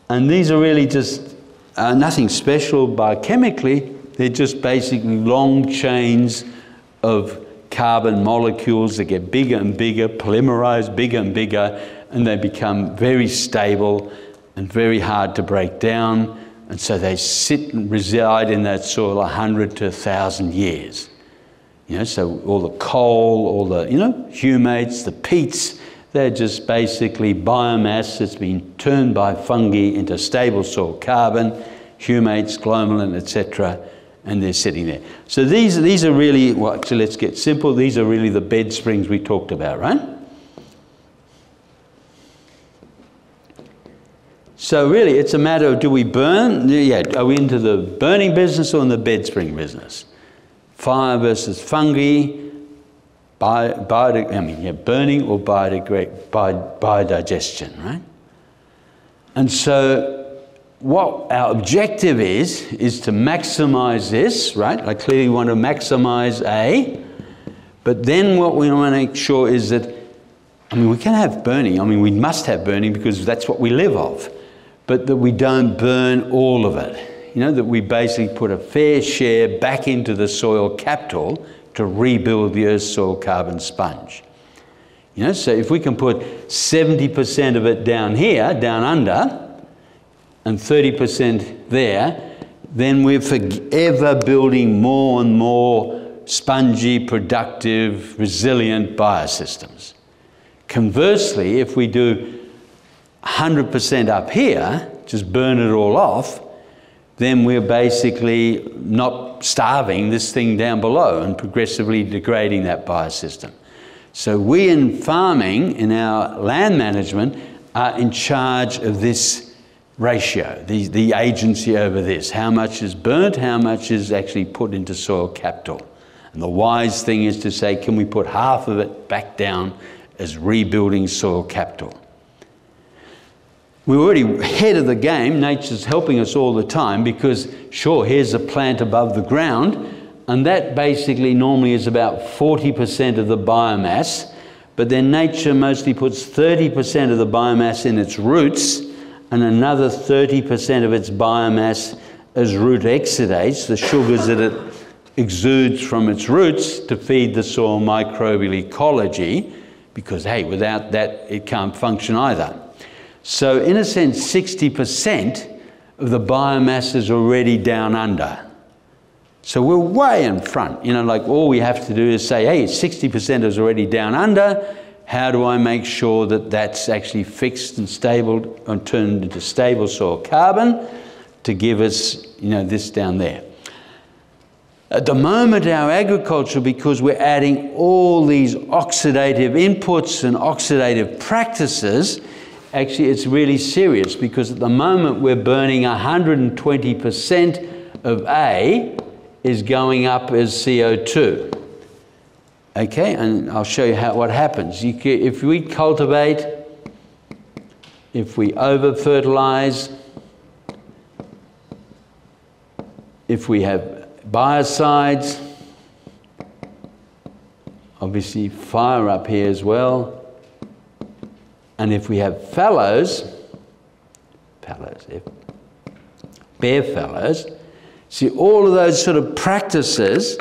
And these are really just uh, nothing special biochemically, they're just basically long chains of carbon molecules that get bigger and bigger, polymerize bigger and bigger, and they become very stable and very hard to break down. And so they sit and reside in that soil 100 to 1,000 years. You know, so all the coal, all the, you know, humates, the peats, they're just basically biomass that's been turned by fungi into stable soil carbon, humates, glomalin, etc., and they're sitting there. So these, these are really, well, so let's get simple. These are really the bed springs we talked about, right? So really, it's a matter of do we burn? Yeah, are we into the burning business or in the bed spring business? Fire versus fungi, bio, bio, I mean, yeah, burning or biodegrade, bio, biodigestion, right? And so what our objective is, is to maximize this, right? I clearly want to maximize A, but then what we want to make sure is that, I mean, we can have burning. I mean, we must have burning because that's what we live of, but that we don't burn all of it. You know, that we basically put a fair share back into the soil capital to rebuild the Earth's soil carbon sponge. You know, so if we can put 70% of it down here, down under, and 30% there, then we're forever building more and more spongy, productive, resilient biosystems. Conversely, if we do 100% up here, just burn it all off, then we're basically not starving this thing down below and progressively degrading that biosystem. So we in farming, in our land management, are in charge of this ratio, the, the agency over this. How much is burnt, how much is actually put into soil capital. And the wise thing is to say, can we put half of it back down as rebuilding soil capital? we're already ahead of the game. Nature's helping us all the time because, sure, here's a plant above the ground, and that basically normally is about 40% of the biomass. But then nature mostly puts 30% of the biomass in its roots and another 30% of its biomass as root exudates, the sugars that it exudes from its roots to feed the soil microbial ecology, because hey, without that it can't function either. So, in a sense, 60% of the biomass is already down under. So we're way in front. You know, like all we have to do is say, hey, 60% is already down under. How do I make sure that that's actually fixed and stable and turned into stable soil carbon to give us, you know, this down there? At the moment, our agriculture, because we're adding all these oxidative inputs and oxidative practices, actually it's really serious because at the moment we're burning 120% of A is going up as CO2. Okay, and I'll show you how, what happens. You if we cultivate, if we over fertilize, if we have biocides, obviously fire up here as well, and if we have fallows, fallows, if, bare fallows, see all of those sort of practices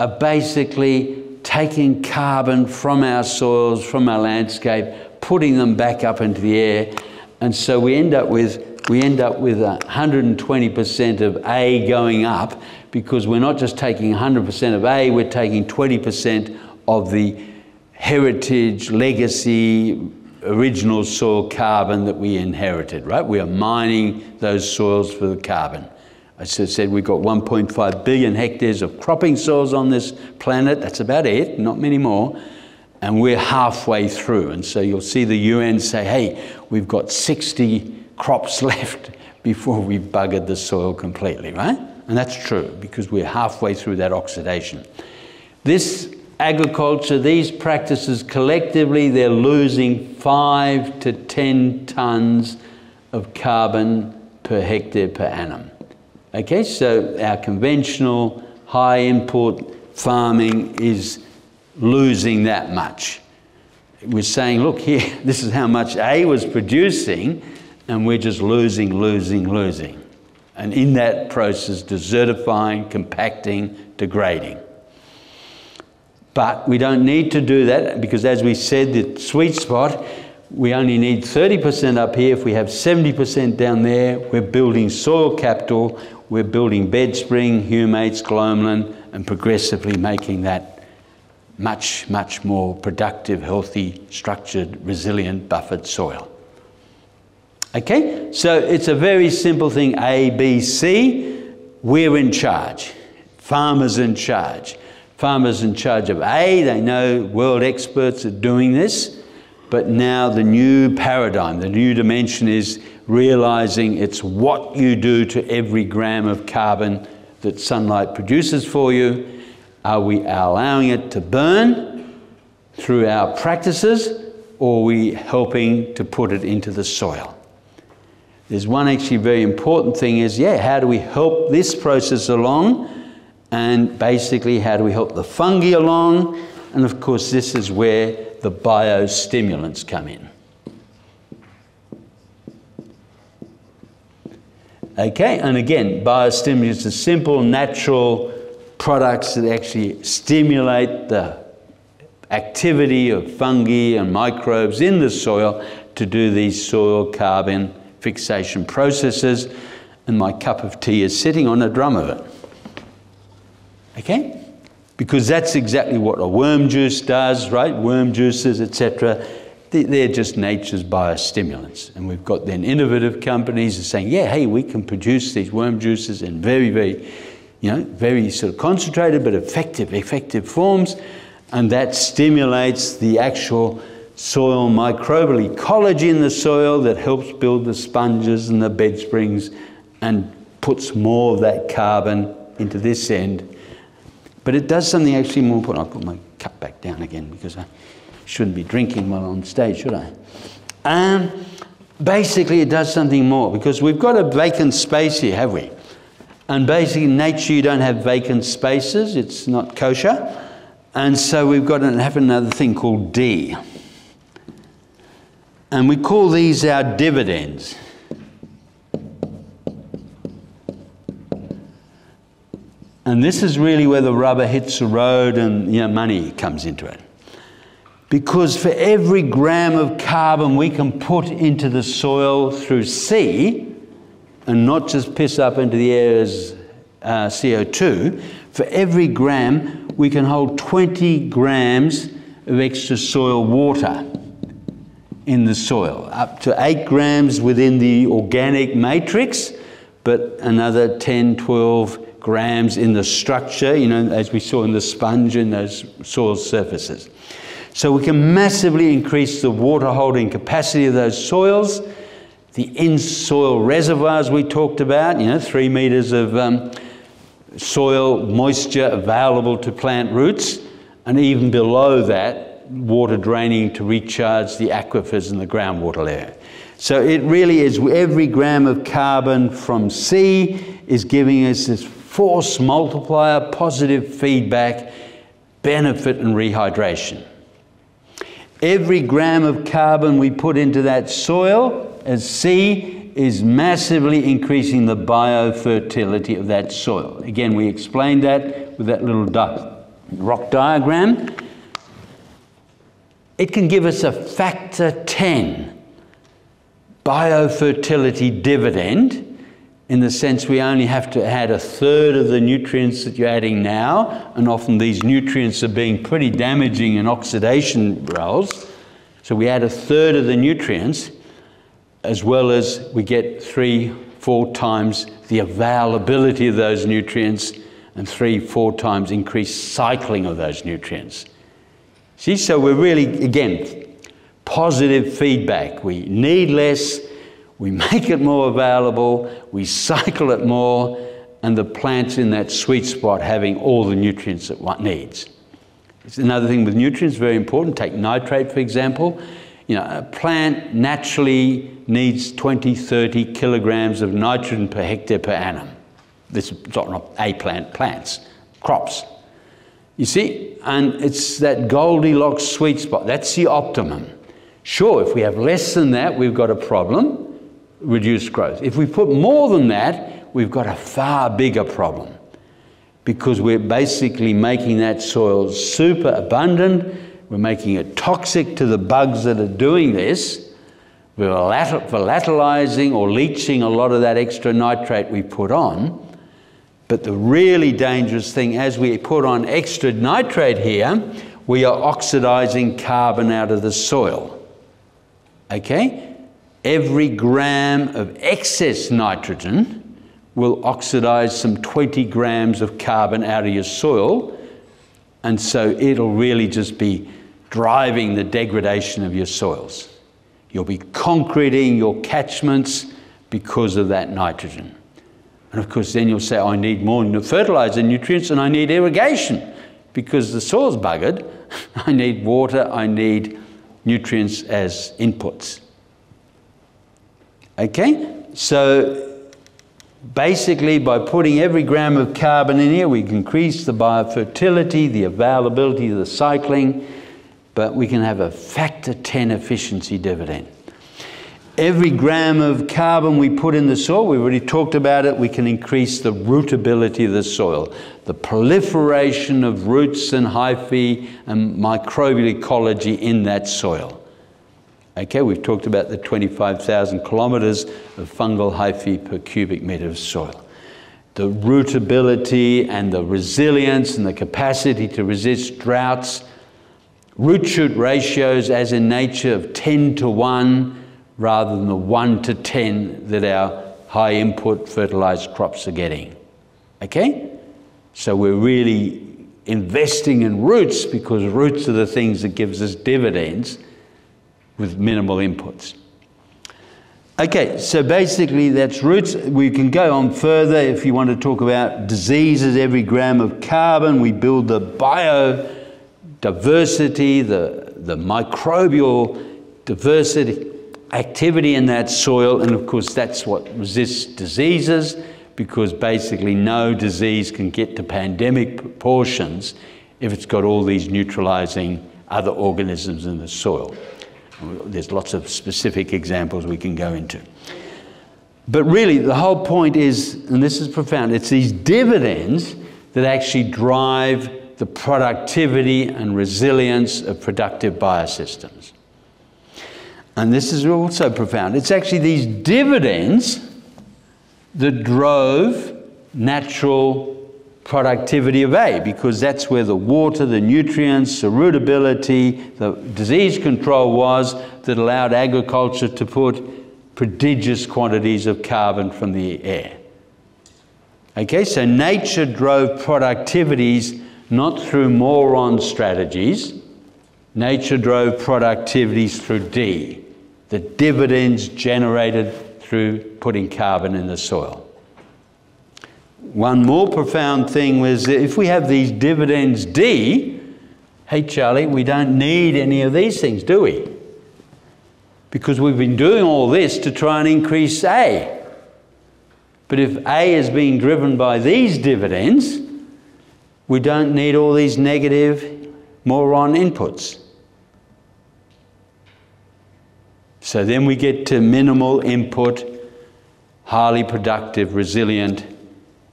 are basically taking carbon from our soils, from our landscape, putting them back up into the air. And so we end up with, we end up with 120% of A going up because we're not just taking 100% of A, we're taking 20% of the heritage, legacy, original soil carbon that we inherited, right? We are mining those soils for the carbon. I said we've got 1.5 billion hectares of cropping soils on this planet. That's about it, not many more. And we're halfway through. And so you'll see the UN say, hey, we've got 60 crops (laughs) left before we've buggered the soil completely, right? And that's true because we're halfway through that oxidation. This agriculture, these practices collectively, they're losing five to 10 tons of carbon per hectare per annum. Okay, so our conventional high input farming is losing that much. We're saying, look here, (laughs) this is how much A was producing, and we're just losing, losing, losing. And in that process, desertifying, compacting, degrading. But we don't need to do that because, as we said, the sweet spot, we only need 30% up here. If we have 70% down there, we're building soil capital, we're building bed spring, humates, glomalin, and progressively making that much, much more productive, healthy, structured, resilient, buffered soil. Okay, so it's a very simple thing A, B, C. We're in charge. Farmers in charge. Farmers in charge of A, they know world experts are doing this, but now the new paradigm, the new dimension is realizing it's what you do to every gram of carbon that sunlight produces for you. Are we allowing it to burn through our practices, or are we helping to put it into the soil? There's one actually very important thing is, yeah, how do we help this process along? And basically, how do we help the fungi along? And of course, this is where the biostimulants come in. Okay, and again, biostimulants are simple, natural products that actually stimulate the activity of fungi and microbes in the soil to do these soil carbon fixation processes. And my cup of tea is sitting on a drum of it. Okay? Because that's exactly what a worm juice does, right? Worm juices, etc. They're just nature's biostimulants. And we've got then innovative companies saying, yeah, hey, we can produce these worm juices in very, very, you know, very sort of concentrated but effective, effective forms. And that stimulates the actual soil microbial ecology in the soil that helps build the sponges and the bed springs and puts more of that carbon into this end but it does something actually more important. I'll put my cup back down again because I shouldn't be drinking while on stage, should I? Um, basically, it does something more because we've got a vacant space here, have we? And basically, in nature, you don't have vacant spaces, it's not kosher. And so we've got to have another thing called D. And we call these our dividends. And this is really where the rubber hits the road and you know, money comes into it. Because for every gram of carbon we can put into the soil through C, and not just piss up into the air as uh, CO2, for every gram we can hold 20 grams of extra soil water in the soil, up to 8 grams within the organic matrix, but another 10, 12 grams in the structure, you know, as we saw in the sponge and those soil surfaces. So we can massively increase the water holding capacity of those soils. The in-soil reservoirs we talked about, you know, three meters of um, soil moisture available to plant roots, and even below that, water draining to recharge the aquifers in the groundwater layer. So it really is every gram of carbon from C is giving us this force multiplier, positive feedback, benefit and rehydration. Every gram of carbon we put into that soil as C is massively increasing the biofertility of that soil. Again, we explained that with that little rock diagram. It can give us a factor 10 biofertility dividend in the sense we only have to add a third of the nutrients that you're adding now, and often these nutrients are being pretty damaging in oxidation roles. So we add a third of the nutrients, as well as we get three, four times the availability of those nutrients, and three, four times increased cycling of those nutrients. See, so we're really, again, positive feedback. We need less, we make it more available, we cycle it more, and the plant's in that sweet spot having all the nutrients one needs. It's another thing with nutrients, very important. Take nitrate, for example. You know, a plant naturally needs 20, 30 kilograms of nitrogen per hectare per annum. This is not a plant, plants, crops. You see, and it's that Goldilocks sweet spot. That's the optimum. Sure, if we have less than that, we've got a problem, reduced growth. If we put more than that, we've got a far bigger problem because we're basically making that soil super abundant, we're making it toxic to the bugs that are doing this, we're volatilizing or leaching a lot of that extra nitrate we put on. But the really dangerous thing, as we put on extra nitrate here, we are oxidizing carbon out of the soil. Okay? Every gram of excess nitrogen will oxidize some 20 grams of carbon out of your soil. And so it'll really just be driving the degradation of your soils. You'll be concreting your catchments because of that nitrogen. And of course, then you'll say, I need more fertilizer nutrients and I need irrigation because the soil's buggered. (laughs) I need water, I need nutrients as inputs. Okay? So basically by putting every gram of carbon in here, we can increase the biofertility, the availability, the cycling, but we can have a factor 10 efficiency dividend. Every gram of carbon we put in the soil—we've already talked about it, we can increase the rootability of the soil, the proliferation of roots and hyphae and microbial ecology in that soil. Okay, we've talked about the 25,000 kilometres of fungal hyphae per cubic metre of soil. The rootability and the resilience and the capacity to resist droughts, root shoot ratios as in nature of 10 to 1 rather than the 1 to 10 that our high input fertilized crops are getting. Okay? So we're really investing in roots because roots are the things that gives us dividends with minimal inputs. Okay, so basically that's roots. We can go on further if you want to talk about diseases, every gram of carbon. We build the biodiversity, the, the microbial diversity, activity in that soil. And of course, that's what resists diseases because basically no disease can get to pandemic proportions if it's got all these neutralizing other organisms in the soil. There's lots of specific examples we can go into. But really, the whole point is, and this is profound, it's these dividends that actually drive the productivity and resilience of productive biosystems. And this is also profound. It's actually these dividends that drove natural productivity of A because that's where the water, the nutrients, the rootability, the disease control was that allowed agriculture to put prodigious quantities of carbon from the air. Okay, so nature drove productivities not through moron strategies, nature drove productivities through D, the dividends generated through putting carbon in the soil. One more profound thing was that if we have these dividends D, hey Charlie, we don't need any of these things, do we? Because we've been doing all this to try and increase A. But if A is being driven by these dividends, we don't need all these negative moron inputs. So then we get to minimal input, highly productive, resilient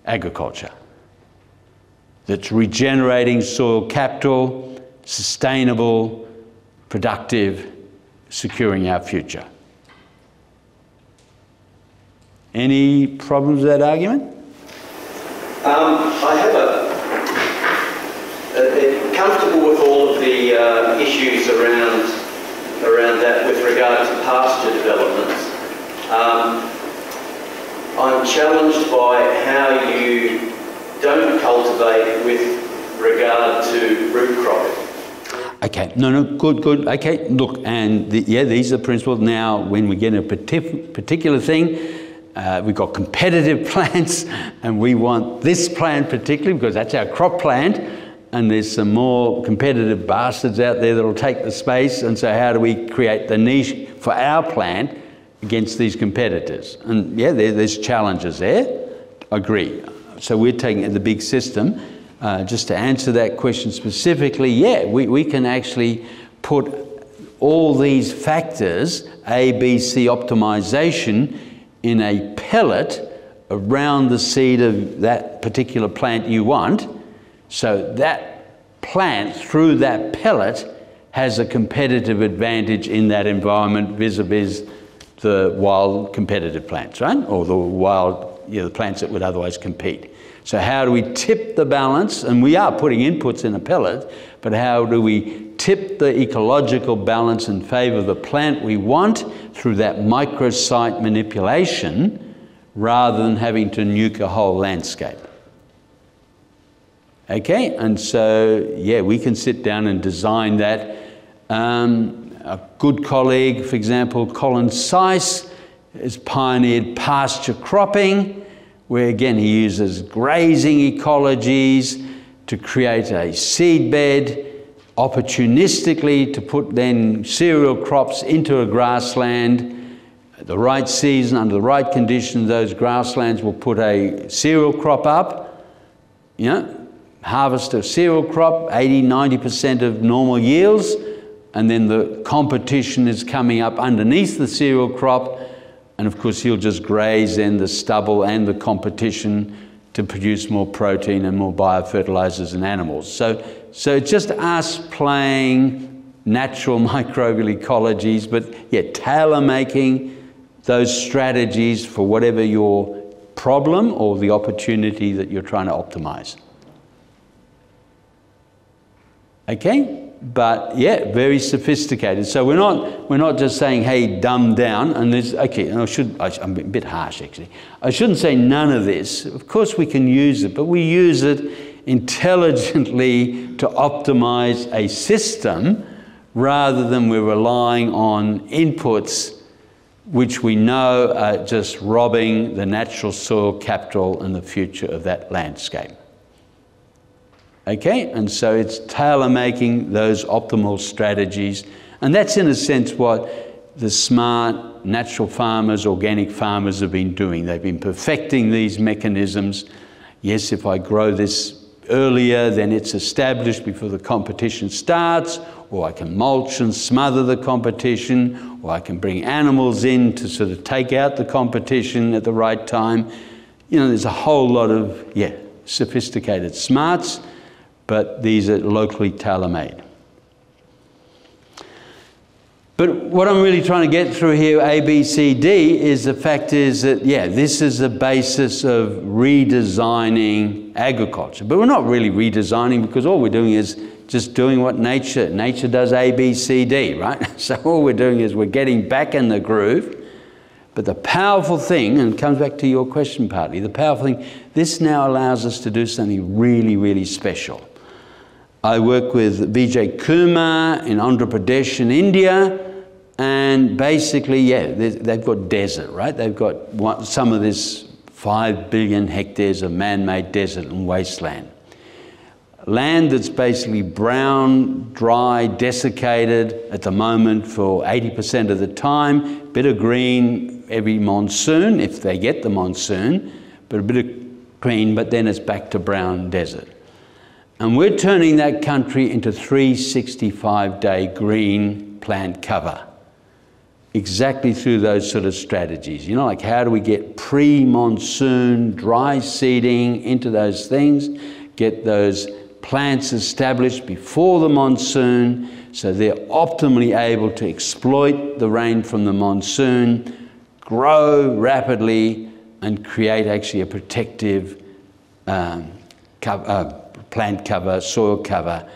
agriculture that's regenerating soil capital, sustainable, productive, securing our future. Any problems with that argument? Um, I have a, a, a, comfortable with all of the uh, issues around around that with regard to pasture developments. Um, I'm challenged by how you don't cultivate with regard to root cropping. Okay, no, no, good, good. Okay, look, and the, yeah, these are the principles. Now, when we get a partic- particular thing, uh, we've got competitive (laughs) plants, and we want this plant particularly because that's our crop plant, and there's some more competitive bastards out there that'll take the space. And so, how do we create the niche for our plant against these competitors? And yeah, there, there's challenges there. Agree. So we're taking the big system uh, just to answer that question specifically, yeah, we, we can actually put all these factors, A, B, C optimization, in a pellet around the seed of that particular plant you want. So that plant, through that pellet, has a competitive advantage in that environment vis-a-vis the wild competitive plants, right? Or the wild, you know, the plants that would otherwise compete. So, how do we tip the balance? And we are putting inputs in a pellet, but how do we tip the ecological balance in favour of the plant we want through that microsite manipulation rather than having to nuke a whole landscape? Okay, and so, yeah, we can sit down and design that. Um, a good colleague, for example, Colin Seis, has pioneered pasture cropping where again he uses grazing ecologies to create a seed bed, opportunistically to put then cereal crops into a grassland. At the right season, under the right conditions, those grasslands will put a cereal crop up. You know, harvest a cereal crop, 80, 90% of normal yields, and then the competition is coming up underneath the cereal crop and of course, he'll just graze in the stubble and the competition to produce more protein and more biofertilizers in animals. So, so it's just us playing natural (laughs) microbial ecologies, but yeah, tailor making those strategies for whatever your problem or the opportunity that you're trying to optimize. Okay? But yeah, very sophisticated. So we're not, we're not just saying, hey, dumb down, and there's, okay, and I should, I, I'm a bit harsh actually. I shouldn't say none of this. Of course we can use it, but we use it intelligently to optimize a system rather than we're relying on inputs which we know are just robbing the natural soil capital and the future of that landscape. Okay, and so it's tailor making those optimal strategies. And that's in a sense what the smart natural farmers, organic farmers have been doing. They've been perfecting these mechanisms. Yes, if I grow this earlier, then it's established before the competition starts, or I can mulch and smother the competition, or I can bring animals in to sort of take out the competition at the right time. You know, there's a whole lot of, yeah, sophisticated smarts but these are locally tailor-made. But what I'm really trying to get through here, A, B, C, D, is the fact is that, yeah, this is the basis of redesigning agriculture. But we're not really redesigning because all we're doing is just doing what nature, nature does A, B, C, D, right? (laughs) So all we're doing is we're getting back in the groove. But the powerful thing, and comes back to your question partly, the powerful thing, this now allows us to do something really, really special. I work with Vijay Kumar in Andhra Pradesh in India, and basically, yeah, they've got desert, right? They've got some of this 5 billion hectares of man-made desert and wasteland. Land that's basically brown, dry, desiccated at the moment for 80% of the time, bit of green every monsoon, if they get the monsoon, but a bit of green, but then it's back to brown desert. And we're turning that country into 365 day green plant cover. Exactly through those sort of strategies. You know, like how do we get pre monsoon dry seeding into those things, get those plants established before the monsoon so they're optimally able to exploit the rain from the monsoon, grow rapidly, and create actually a protective um, cover, uh, plant cover, soil cover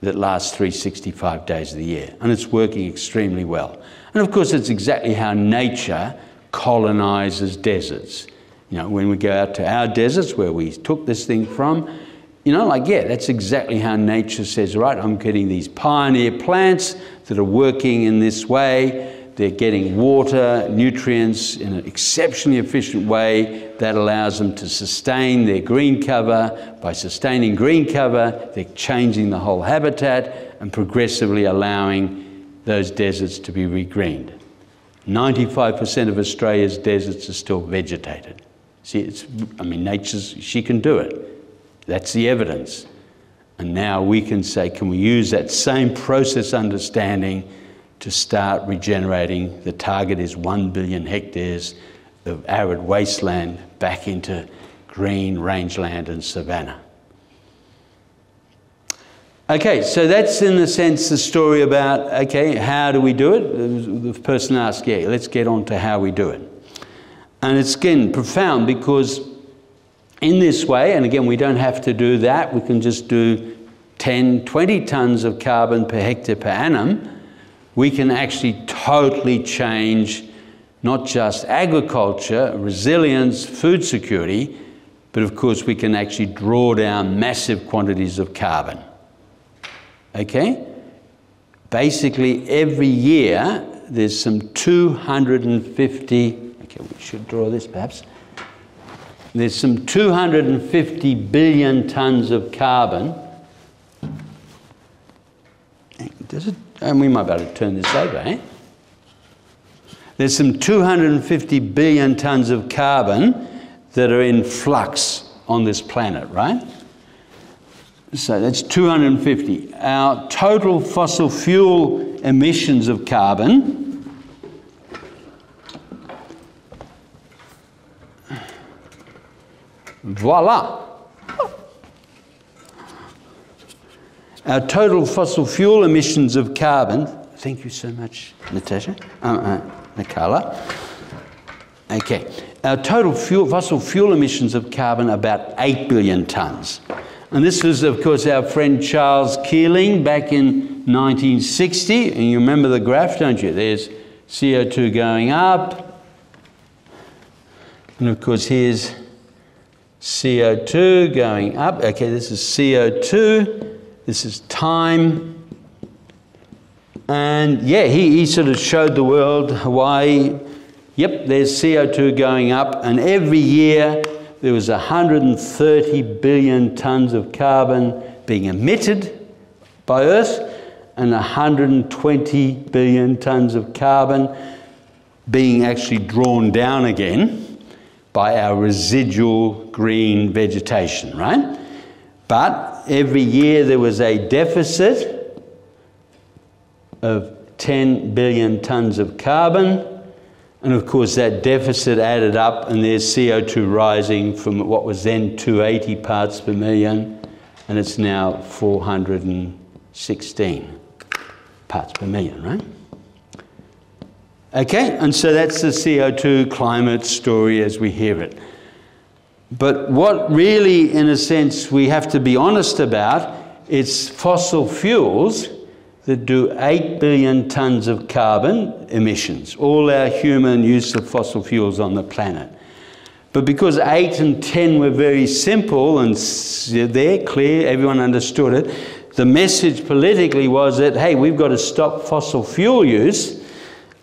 that lasts 365 days of the year. And it's working extremely well. And of course, it's exactly how nature colonizes deserts. You know, when we go out to our deserts where we took this thing from, You know, like, yeah, that's exactly how nature says, right, I'm getting these pioneer plants that are working in this way. They're getting water, nutrients in an exceptionally efficient way that allows them to sustain their green cover. By sustaining green cover, they're changing the whole habitat and progressively allowing those deserts to be regreened. 95% of Australia's deserts are still vegetated. See, it's, I mean, nature's, she can do it. That's the evidence. And now we can say, can we use that same process understanding to start regenerating? The target is 1 billion hectares of arid wasteland back into green rangeland and savanna. Okay, so that's in a sense the story about, okay, how do we do it? The person asked, yeah, let's get on to how we do it. And it's again profound because in this way, and again, we don't have to do that, we can just do 10, 20 tons of carbon per hectare per annum, we can actually totally change not just agriculture, resilience, food security, but of course we can actually draw down massive quantities of carbon. Okay? Basically, every year there's some 250, okay, we should draw this perhaps. There's some 250 billion tons of carbon. Does it, and we might be able to turn this over, eh? There's some 250 billion tons of carbon that are in flux on this planet, right? So that's 250. Our total fossil fuel emissions of carbon voila. Our total fossil fuel emissions of carbon, thank you so much, Natasha, uh, uh, Nicola. Okay, our total fuel, fossil fuel emissions of carbon about 8 billion tonnes. And this was, of course, our friend Charles Keeling back in 1960. And you remember the graph, don't you? There's CO2 going up. And of course, here's CO2 going up. Okay, this is CO2. This is time. And yeah, he, he sort of showed the world Hawaii. Yep, there's CO2 going up. And every year, there was 130 billion tons of carbon being emitted by Earth and 120 billion tons of carbon being actually drawn down again by our residual green vegetation, right? But every year there was a deficit of 10 billion tons of carbon and of course, that deficit added up, and there's CO2 rising from what was then 280 parts per million, and it's now 416 parts per million, right? Okay, and so that's the CO2 climate story as we hear it. But what really, in a sense, we have to be honest about, it's fossil fuels that do 8 billion tonnes of carbon emissions, all our human use of fossil fuels on the planet. But because 8 and 10 were very simple and they're clear, everyone understood it, the message politically was that, hey, we've got to stop fossil fuel use,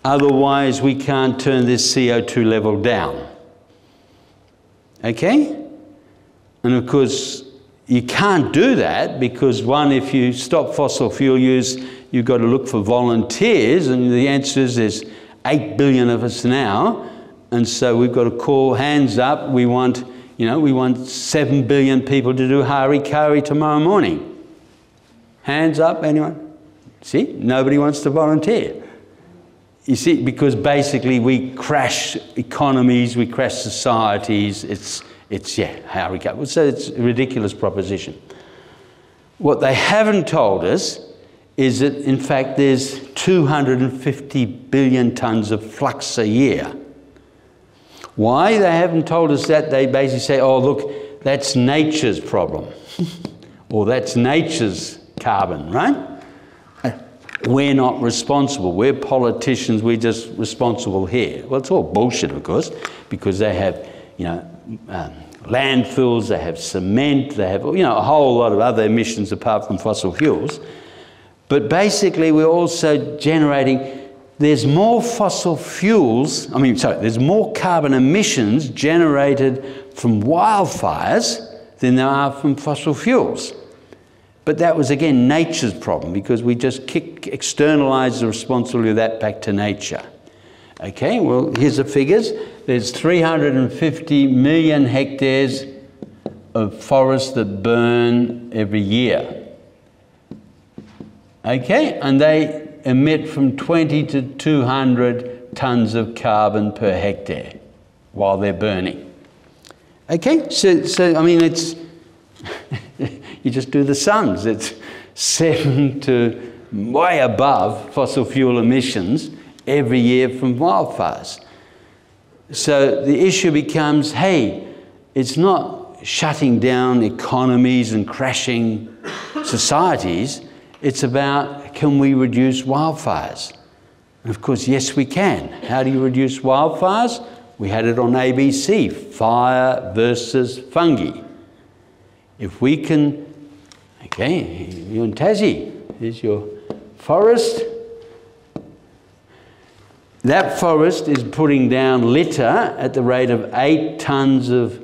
otherwise we can't turn this CO2 level down. Okay? And of course, you can't do that because, one, if you stop fossil fuel use, you've got to look for volunteers, and the answer is there's 8 billion of us now, and so we've got to call hands up. We want, you know, we want 7 billion people to do Hari Kari tomorrow morning. Hands up, anyone? See, nobody wants to volunteer. You see, because basically we crash economies, we crash societies. It's, it's yeah, we go. So it's a ridiculous proposition. What they haven't told us is that in fact there's 250 billion tonnes of flux a year. Why they haven't told us that? They basically say, oh, look, that's nature's problem, (laughs) or that's nature's carbon, right? We're not responsible. We're politicians. We're just responsible here. Well, it's all bullshit, of course, because they have, you know, um, landfills, they have cement, they have you know a whole lot of other emissions apart from fossil fuels. But basically, we're also generating. There's more fossil fuels. I mean, sorry, there's more carbon emissions generated from wildfires than there are from fossil fuels. But that was again nature's problem because we just kick, externalized the responsibility of that back to nature. Okay, well, here's the figures. There's 350 million hectares of forest that burn every year. Okay, and they emit from 20 to 200 tons of carbon per hectare while they're burning. Okay, so, so I mean, it's, (laughs) you just do the sums. It's seven to way above fossil fuel emissions every year from wildfires. So the issue becomes hey, it's not shutting down economies and crashing societies, it's about can we reduce wildfires? And of course, yes, we can. How do you reduce wildfires? We had it on ABC fire versus fungi. If we can, okay, you're in Tassie, here's your forest. That forest is putting down litter at the rate of eight tonnes of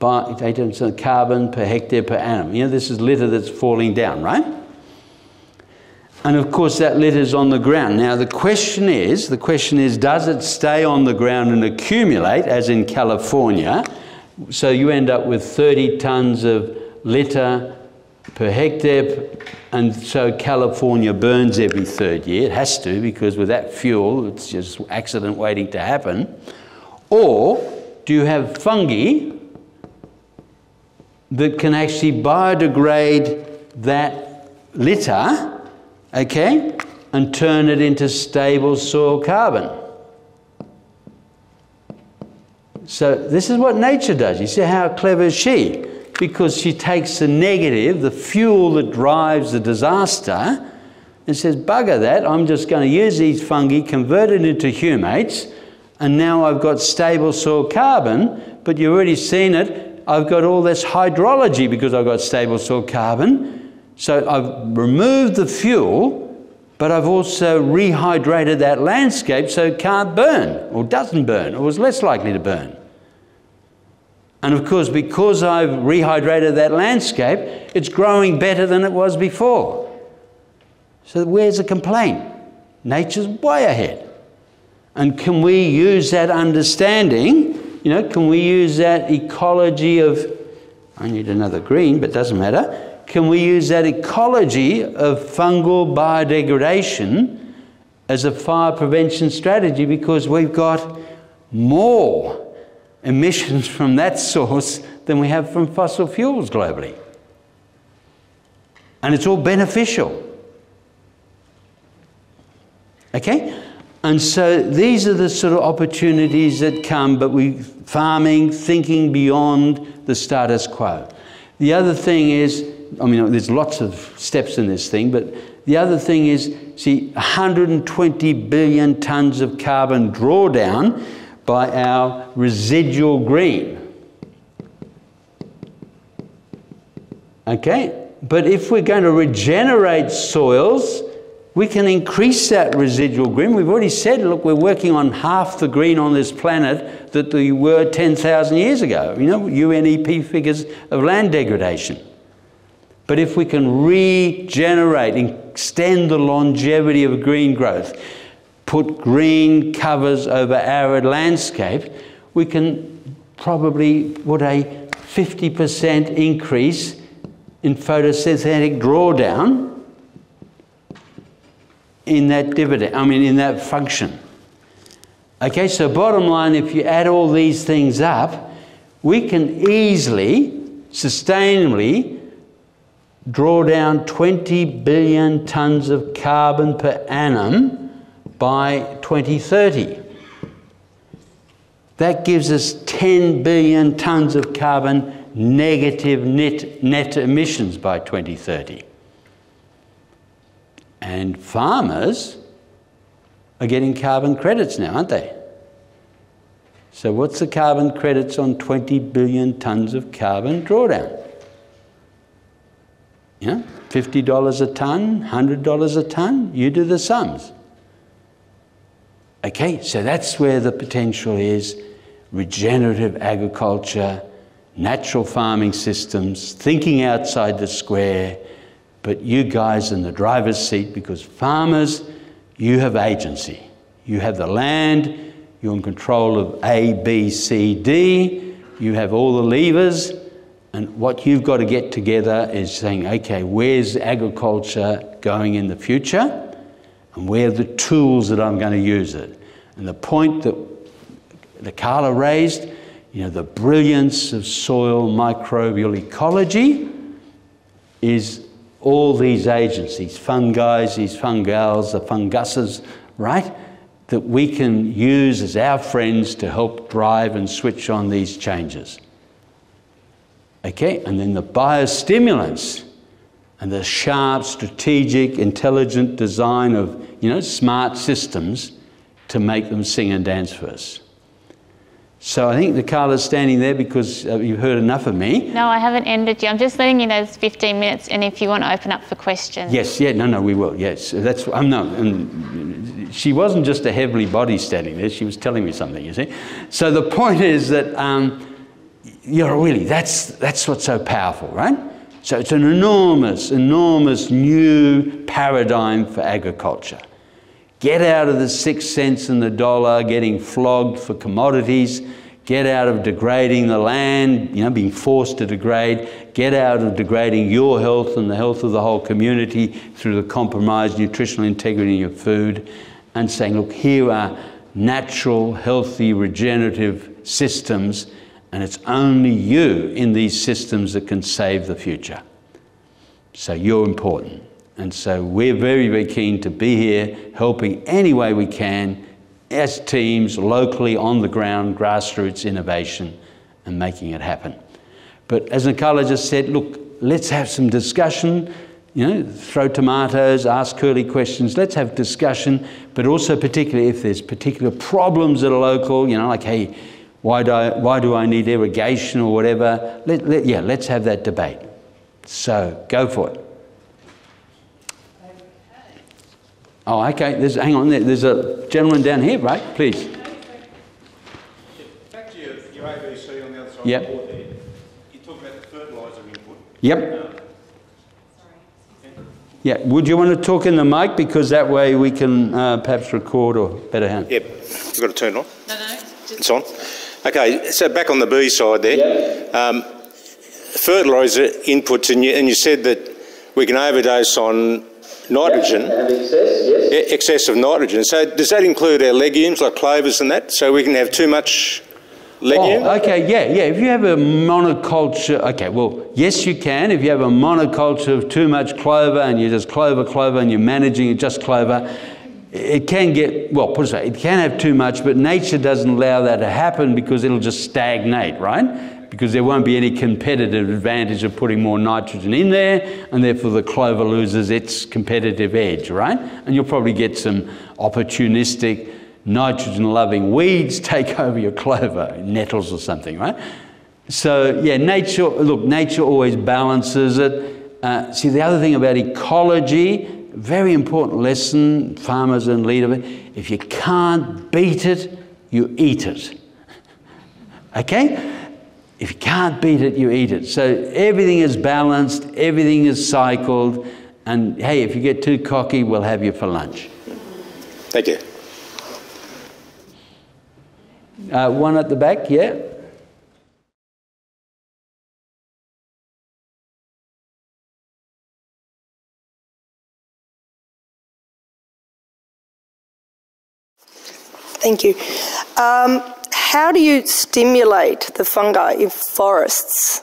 eight tons of carbon per hectare per annum. You know, this is litter that's falling down, right? And of course, that litter's on the ground. Now, the question is, the question is, does it stay on the ground and accumulate, as in California? So you end up with 30 tonnes of litter per hectare, and so California burns every third year. It has to, because with that fuel, it's just accident waiting to happen. Or do you have fungi that can actually biodegrade that litter, okay, and turn it into stable soil carbon? So this is what nature does. You see how clever is she? because she takes the negative, the fuel that drives the disaster, and says, bugger that, I'm just going to use these fungi, convert it into humates, and now I've got stable soil carbon, but you've already seen it, I've got all this hydrology because I've got stable soil carbon. So I've removed the fuel, but I've also rehydrated that landscape so it can't burn, or doesn't burn, or is less likely to burn. And of course, because I've rehydrated that landscape, it's growing better than it was before. So where's the complaint? Nature's way ahead. And can we use that understanding? You know, can we use that ecology of, I need another green, but doesn't matter. Can we use that ecology of fungal biodegradation as a fire prevention strategy because we've got more emissions (laughs) from that source than we have from fossil fuels globally. And it's all beneficial. Okay? And so these are the sort of opportunities that come, but we farming, thinking beyond the status quo. The other thing is, I mean, there's lots of steps in this thing, but the other thing is, see, 120 billion tons of carbon drawdown by our residual green. Okay? But if we're going to regenerate soils, we can increase that residual green. We've already said, look, we're working on half the green on this planet that we were 10,000 years ago. You know, UNEP figures of land degradation. But if we can regenerate, extend the longevity of green growth, put green covers over arid landscape, we can probably put a 50% increase in photosynthetic drawdown in that dividend, I mean in that function. Okay, so bottom line, if you add all these things up, we can easily, sustainably, draw down 20 billion tonnes of carbon per annum by 2030. That gives us 10 billion tonnes of carbon negative net, net emissions by 2030. And farmers are getting carbon credits now, aren't they? So, what's the carbon credits on 20 billion tonnes of carbon drawdown? Yeah, $50 a tonne, $100 a tonne, you do the sums. Okay, so that's where the potential is regenerative agriculture, natural farming systems, thinking outside the square, but you guys in the driver's seat because farmers, you have agency. You have the land, you're in control of A, B, C, D, you have all the levers, and what you've got to get together is saying, okay, where's agriculture going in the future? And where are the tools that I'm going to use it? And the point that, that Carla raised, you know, the brilliance of soil microbial ecology is all these agents, these fungi, these fungals, the funguses, right? That we can use as our friends to help drive and switch on these changes. Okay, and then the biostimulants and the sharp, strategic, intelligent design of, you know, smart systems to make them sing and dance for us. So I think the Carla's standing there because uh, you've heard enough of me. No, I haven't ended you. I'm just letting you know it's 15 minutes, and if you want to open up for questions. Yes, yeah, no, no, we will. Yes, that's. I'm no. Um, she wasn't just a heavily body standing there. She was telling me something. You see. So the point is that um, you know really that's that's what's so powerful, right? So it's an enormous, enormous new paradigm for agriculture. Get out of the six cents and the dollar, getting flogged for commodities. Get out of degrading the land, you know, being forced to degrade. Get out of degrading your health and the health of the whole community through the compromised nutritional integrity in your food. And saying, look, here are natural, healthy, regenerative systems, and it's only you in these systems that can save the future. So you're important. And so we're very, very keen to be here, helping any way we can as teams, locally, on the ground, grassroots innovation, and making it happen. But as Nicola just said, look, let's have some discussion. You know, throw tomatoes, ask curly questions. Let's have discussion, but also particularly if there's particular problems that are local. You know, like hey, why do I, why do I need irrigation or whatever? Let, let, yeah, let's have that debate. So go for it. Oh, okay. There's, hang on. There's a gentleman down here, right? Please. Back to your, your ABC on the other side Yep. of the board there. You talk about the fertiliser input. Yep. Yeah. Would you want to talk in the mic because that way we can uh, perhaps record or better hand. Yep. We've got to turn it on. No, no. It's on. Okay, so back on the B side there. Um, fertiliser inputs, and you, and you said that we can overdose on nitrogen. E- Excess yes. Excess of nitrogen. So does that include our legumes like clovers and that? So we can have too much legume? Oh, okay, yeah, yeah. If you have a monoculture, okay, well, yes, you can. If you have a monoculture of too much clover and you're just clover, clover, and you're managing just clover, it can get, well, put it way, it can have too much, but nature doesn't allow that to happen because it'll just stagnate, right? Because there won't be any competitive advantage of putting more nitrogen in there, and therefore the clover loses its competitive edge, right? And you'll probably get some opportunistic, nitrogen loving weeds (laughs) take over your clover, nettles or something, right? So, yeah, nature, look, nature always balances it. Uh, see, the other thing about ecology, very important lesson, farmers and leader, if you can't beat it, you eat it. Okay? If you can't beat it, you eat it. So everything is balanced, everything is cycled, and hey, if you get too cocky, we'll have you for lunch. Thank you. Uh, one at the back, yeah? Thank you. Um, how do you stimulate the fungi in forests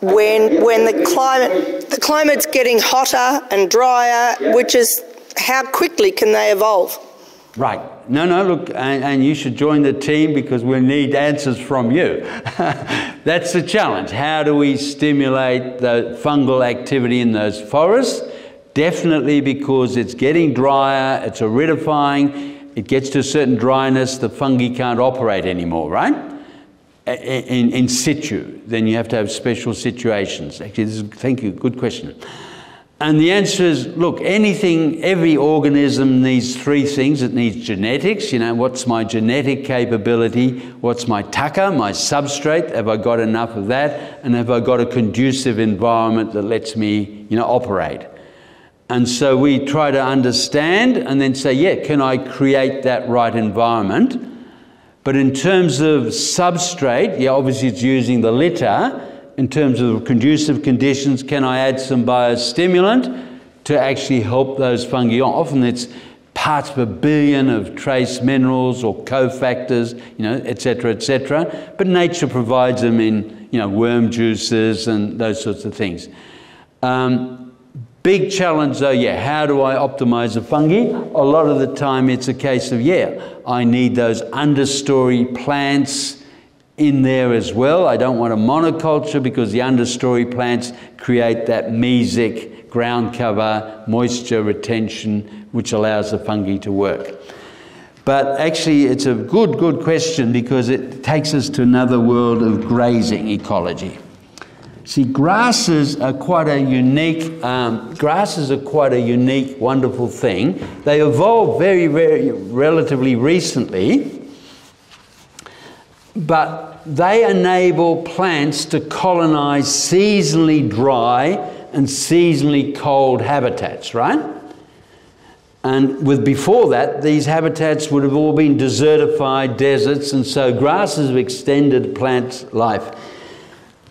when when the climate the climate's getting hotter and drier? Which is how quickly can they evolve? Right. No, no, look, and, and you should join the team because we need answers from you. (laughs) That's the challenge. How do we stimulate the fungal activity in those forests? Definitely because it's getting drier, it's aridifying, it gets to a certain dryness, the fungi can't operate anymore, right? In, in situ, then you have to have special situations. Actually, is, thank you, good question. And the answer is look, anything, every organism needs three things. It needs genetics, you know, what's my genetic capability? What's my tucker, my substrate? Have I got enough of that? And have I got a conducive environment that lets me, you know, operate? And so we try to understand and then say, yeah, can I create that right environment? But in terms of substrate, yeah, obviously it's using the litter in terms of conducive conditions, can I add some biostimulant to actually help those fungi? Often it's parts per billion of trace minerals or cofactors, you know, etc., etc. But nature provides them in, you know, worm juices and those sorts of things. Um, big challenge though, yeah, how do I optimize the fungi? A lot of the time it's a case of, yeah, I need those understory plants, in there as well. I don't want a monoculture because the understory plants create that mesic ground cover, moisture retention, which allows the fungi to work. But actually, it's a good, good question because it takes us to another world of grazing ecology. See, grasses are quite a unique, um, grasses are quite a unique, wonderful thing. They evolved very, very relatively recently but they enable plants to colonize seasonally dry and seasonally cold habitats, right? And with before that, these habitats would have all been desertified deserts, and so grasses have extended plant life.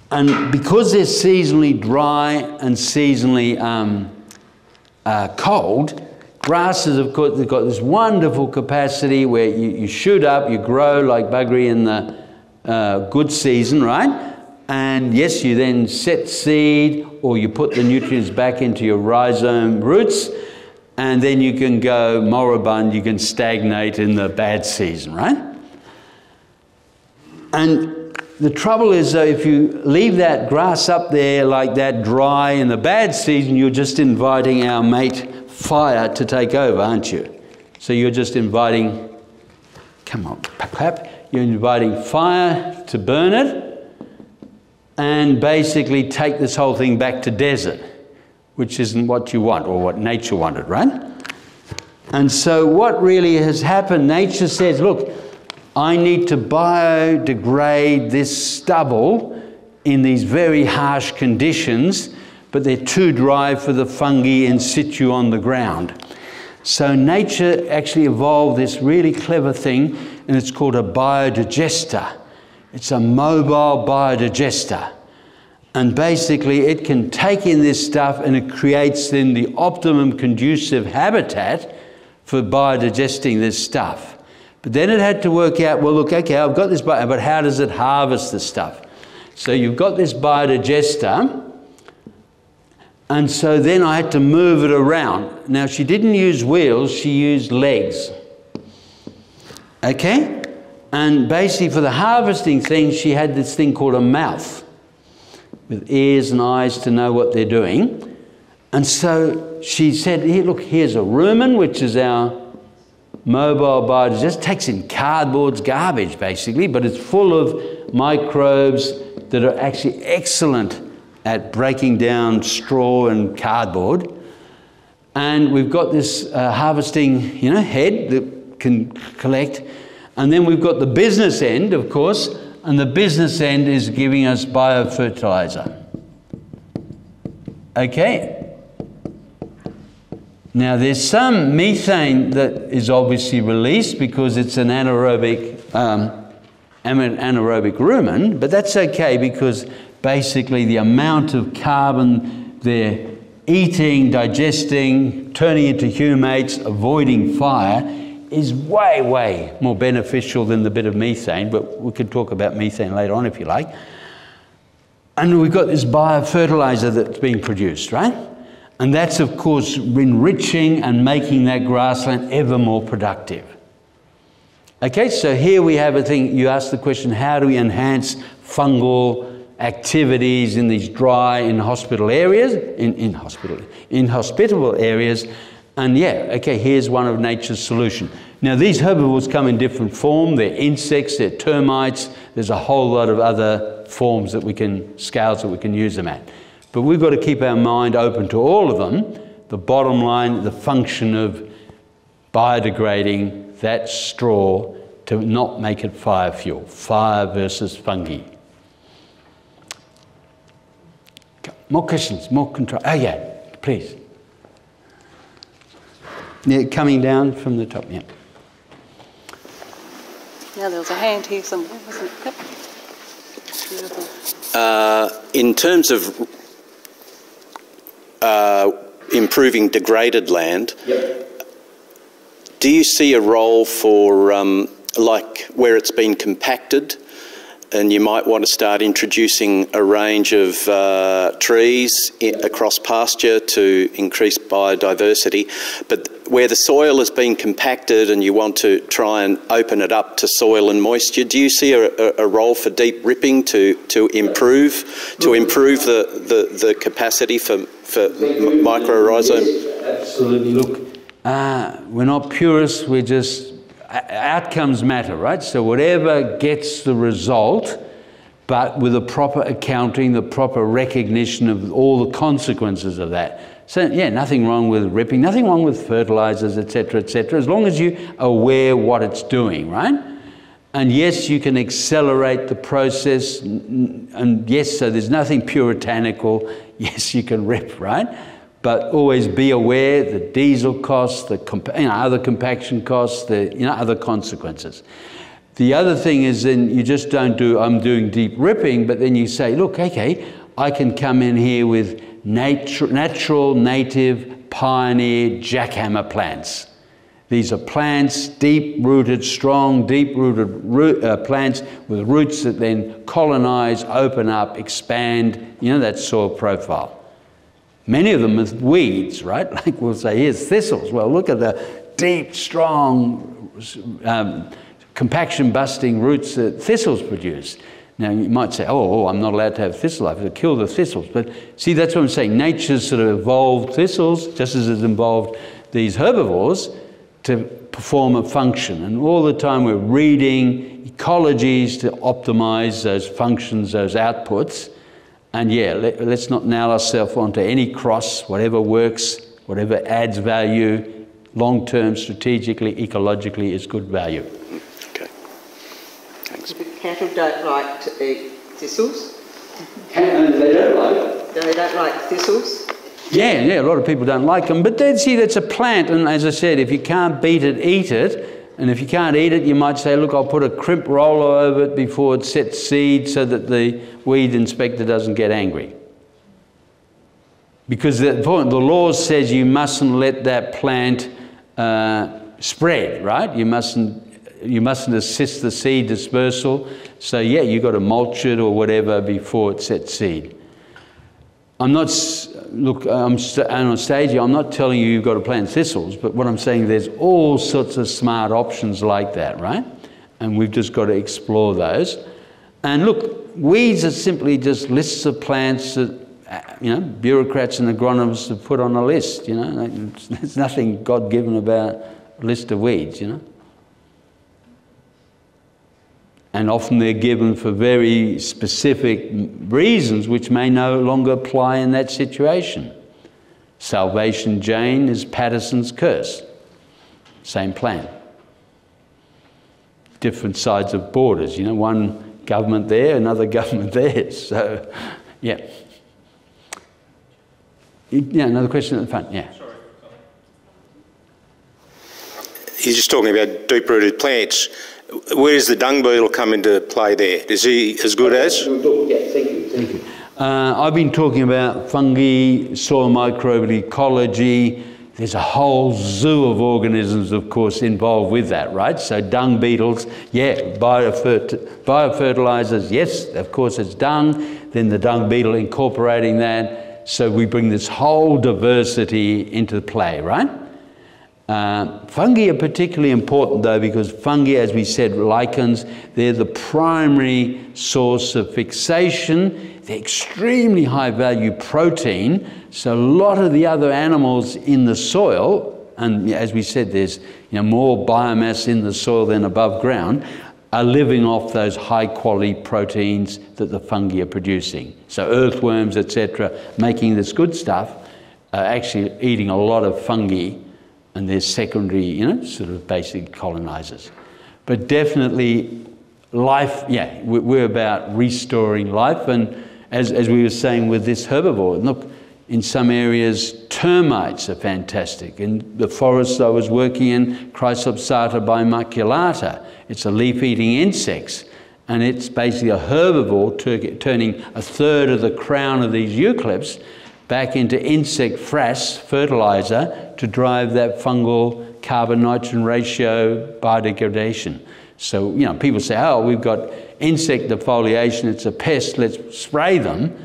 And because they're seasonally dry and seasonally um, uh, cold, grasses, of course, they've got this wonderful capacity where you, you shoot up, you grow like buggery in the uh, good season, right? And yes, you then set seed or you put the nutrients back into your rhizome roots, and then you can go moribund, you can stagnate in the bad season, right? And the trouble is, though, if you leave that grass up there like that dry in the bad season, you're just inviting our mate fire to take over, aren't you? So you're just inviting, come on, clap. You're inviting fire to burn it and basically take this whole thing back to desert, which isn't what you want or what nature wanted, right? And so, what really has happened, nature says, look, I need to biodegrade this stubble in these very harsh conditions but they're too dry for the fungi in situ on the ground. So nature actually evolved this really clever thing, and it's called a biodigester. It's a mobile biodigester. And basically, it can take in this stuff and it creates then the optimum conducive habitat for biodigesting this stuff. But then it had to work out well, look, okay, I've got this, but how does it harvest the stuff? So you've got this biodigester and so then I had to move it around. Now, she didn't use wheels, she used legs. Okay? And basically, for the harvesting thing, she had this thing called a mouth with ears and eyes to know what they're doing. And so she said, Here, look, here's a rumen, which is our mobile biodigester. Just takes in cardboard's garbage, basically, but it's full of microbes that are actually excellent at breaking down straw and cardboard. And we've got this uh, harvesting, you know, head that can collect. And then we've got the business end, of course, and the business end is giving us biofertilizer. Okay? Now, there's some methane that is obviously released because it's an anaerobic, um, anaerobic rumen, but that's okay because basically the amount of carbon they're eating, digesting, turning into humates, avoiding fire is way, way more beneficial than the bit of methane, but we could talk about methane later on if you like. And we've got this biofertilizer that's being produced, right? And that's, of course, enriching and making that grassland ever more productive. Okay, so here we have a thing. You ask the question how do we enhance fungal activities in these dry, inhospitable areas, in, in, hospital, inhospitable areas, And yeah, okay, here's one of nature's solution. Now these herbivores come in different form. They're insects, they're termites. There's a whole lot of other forms that we can, scales that we can use them at. But we've got to keep our mind open to all of them. The bottom line, the function of biodegrading that straw to not make it fire fuel. Fire versus fungi. More questions, more control. Oh, yeah, please. Yeah, coming down from the top, yeah. Now there was a hand here somewhere, wasn't it? Yep. Beautiful. Uh, in terms of uh, improving degraded land, Yep. do you see a role for um, like where it's been compacted? And you might want to start introducing a range of uh, trees across pasture to increase biodiversity. But where the soil has been compacted and you want to try and open it up to soil and moisture, do you see a, a, a role for deep ripping to, to improve to improve the, the, the capacity for, for mycorrhizome? Absolutely. Look, uh, we're not purists, we're just outcomes matter, right? So whatever gets the result, but with a proper accounting, the proper recognition of all the consequences of that. So yeah, nothing wrong with ripping, nothing wrong with fertilizers, etc., etc. As long as you're aware what it's doing, right? And yes, you can accelerate the process. And yes, so there's nothing puritanical. (laughs) Yes, you can rip, right? But always be aware the diesel costs, the you know, other compaction costs, the you know, other consequences. The other thing is then you just don't do, I'm doing deep ripping, but then you say, look, okay, I can come in here with natu- natural, native, pioneer jackhammer plants. These are plants, deep rooted, strong, deep rooted root, uh, plants with roots that then colonize, open up, expand, you know, that soil profile. Many of them are weeds, right? (laughs) Like we'll say, here's thistles. Well, look at the deep, strong, um, compaction busting roots that thistles produce. Now, you might say, oh, oh, I'm not allowed to have thistle, I have to kill the thistles. But see, that's what I'm saying. Nature's sort of evolved thistles, just as it's involved these herbivores, to perform a function. And all the time we're reading ecologies to optimize those functions, those outputs. And yeah, let, us not nail ourselves onto any cross, whatever works, whatever adds value, long term, strategically, ecologically, is good value. Okay. Thanks. The cattle don't like to eat thistles. And uh, they don't like They don't like thistles. Yeah, yeah, a lot of people don't like them. But then, see, that's a plant, and as I said, if you can't beat it, eat it. And if you can't eat it, you might say, look, I'll put a crimp roller over it before it sets seed so that the weed inspector doesn't get angry. Because the, point, the law says you mustn't let that plant uh, spread, right? You mustn't, you mustn't assist the seed dispersal. So, yeah, you've got to mulch it or whatever before it sets seed. I'm not, look, I'm st- and on stage I'm not telling you you've got to plant thistles, but what I'm saying, there's all sorts of smart options like that, right? And we've just got to explore those. And look, weeds are simply just lists of plants that, uh, you know, bureaucrats and agronomists have put on a list, you know. (laughs) There's nothing God given about a list of weeds, you know. And often they're given for very specific reasons which may no longer apply in that situation. Salvation Jane is Paterson's curse. Same plan. Different sides of borders, you know, one government there, another (laughs) government there. So, yeah. Yeah, another question at the front, yeah. You're just talking about deep-rooted plants. Where does the dung beetle come into play there? Is he as good as? Yeah, thank you, thank you. Uh, I've been talking about fungi, soil microbial ecology. There's a whole zoo of organisms, of course, involved with that, right? So dung beetles, yeah, biofert- biofertilizers, yes, of course it's dung. Then the dung beetle incorporating that. So we bring this whole diversity into play, right? Uh, fungi are particularly important though because fungi, as we said, lichens, they're the primary source of fixation. They're extremely high value protein. So a lot of the other animals in the soil and as we said, there's you know, more biomass in the soil than above ground, are living off those high quality proteins that the fungi are producing. So earthworms, etc., making this good stuff, are actually eating a lot of fungi, and they're secondary, you know, sort of basic colonizers. But definitely, life, yeah, we're about restoring life, and as, as we were saying with this herbivore, look, in some areas, termites are fantastic. In the forests I was working in, Chrysophtharta bimaculata, it's a leaf-eating insect, and it's basically a herbivore turning a third of the crown of these eucalypts back into insect frass fertilizer to drive that fungal carbon-nitrogen ratio biodegradation. So, you know, people say, oh, we've got insect defoliation, it's a pest, let's spray them.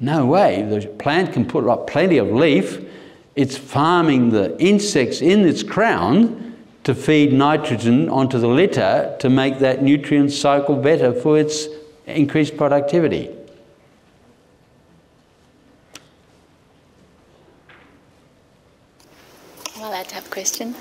No way. The plant can put up plenty of leaf. It's farming the insects in its crown to feed nitrogen onto the litter to make that nutrient cycle better for its increased productivity. allowed to have a question.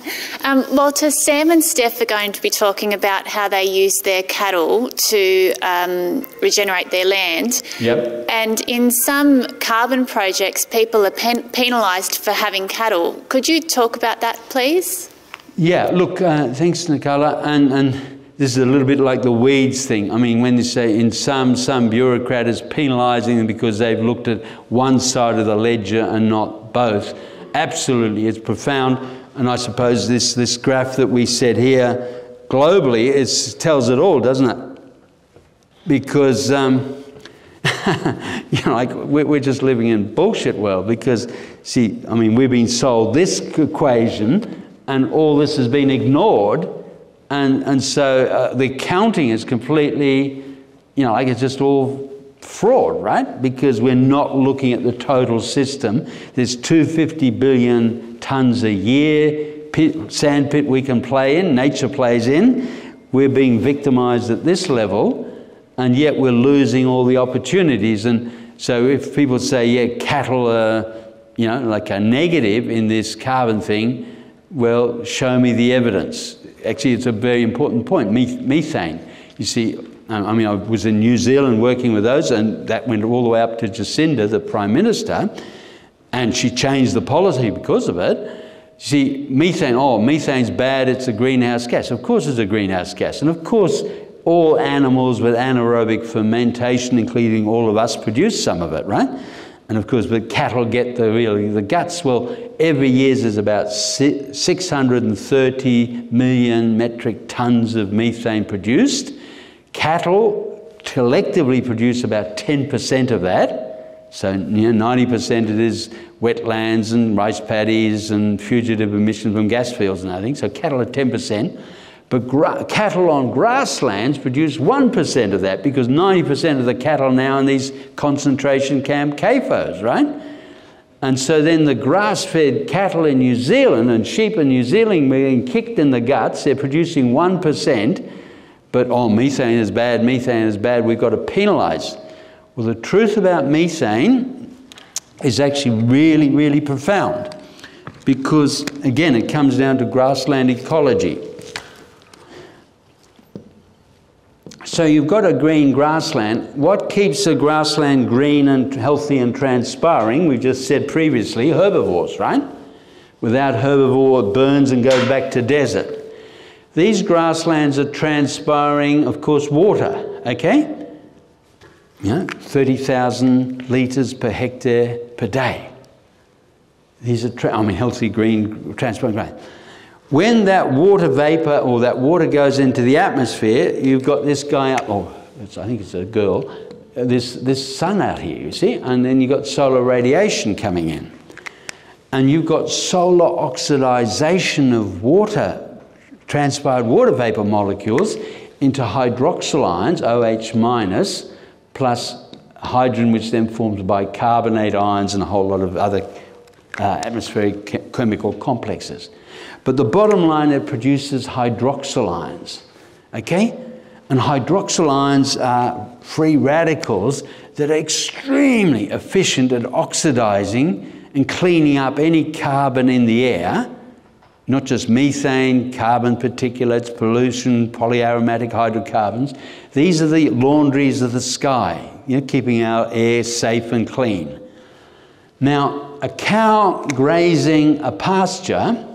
Um, Walter, Sam and Steph are going to be talking about how they use their cattle to um, regenerate their land. Yep. And in some carbon projects, people are pen- penalised for having cattle. Could you talk about that, please? Yeah, look, uh, thanks, Nicola. And, and this is a little bit like the weeds thing. I mean, when they say in some, some bureaucrat is penalising them because they've looked at one side of the ledger and not both absolutely, it's profound. And I suppose this, this graph that we set here globally it tells it all, doesn't it? Because, um, (laughs) you know, like we're, just living in bullshit world because, see, I mean, we've been sold this equation and all this has been ignored. And, and so uh, the counting is completely, you know, like it's just all fraud, right? Because we're not looking at the total system. There's 250 billion tons a year, pit, sand pit we can play in, nature plays in. We're being victimized at this level, and yet we're losing all the opportunities. And so if people say, yeah, cattle are, you know, like a negative in this carbon thing, well, show me the evidence. Actually, it's a very important point, methane. You see, I mean, I was in New Zealand working with those, and that went all the way up to Jacinda, the Prime Minister, and she changed the policy because of it. See, methane, oh, methane's bad, it's a greenhouse gas. Of course, it's a greenhouse gas. And of course, all animals with anaerobic fermentation, including all of us, produce some of it, right? And of course, the cattle get the really the guts. Well, every year there's about 630 million metric tons of methane produced. Cattle collectively produce about 10% of that. So you know, 90% of it is wetlands and rice paddies and fugitive emissions from gas fields and everything. So cattle are 10%. But cattle on grasslands produce 1% of that because 90% of the cattle now in these concentration camp CAFOs, right? And so then the grass fed cattle in New Zealand and sheep in New Zealand being kicked in the guts, they're producing 1% but oh, methane is bad, methane is bad, we've got to penalise. Well, the truth about methane is actually really, really profound because, again, it comes down to grassland ecology. So you've got a green grassland. What keeps a grassland green and healthy and transpiring? We just said previously herbivores, right? Without herbivore, it burns and goes back to desert. These grasslands are transpiring, of course, water, okay? Yeah, 30,000 litres per hectare per day. These are, I mean, healthy green transpiring grass. When that water vapour or that water goes into the atmosphere, you've got this guy up, oh, I think it's a girl, uh, this, this sun out here, you see, and then you've got solar radiation coming in. And you've got solar oxidization of water transpired water vapor molecules into hydroxyl ions, OH minus, plus hydrogen, which then forms bicarbonate ions and a whole lot of other uh, atmospheric chemical complexes. But the bottom line, it produces hydroxyl ions, okay? And hydroxyl ions are free radicals that are extremely efficient at oxidizing and cleaning up any carbon in the air not just methane, carbon particulates, pollution, polyaromatic hydrocarbons. These are the laundries of the sky, you know, keeping our air safe and clean. Now, a cow grazing a pasture,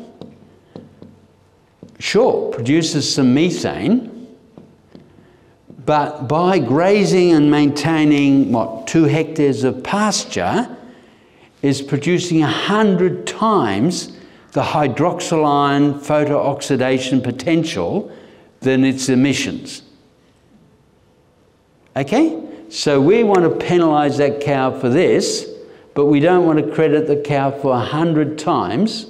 sure, produces some methane, but by grazing and maintaining, what, two hectares of pasture, is producing a hundred times the hydroxyl photooxidation potential than its emissions. Okay? So we want to penalise that cow for this, but we don't want to credit the cow for 100 times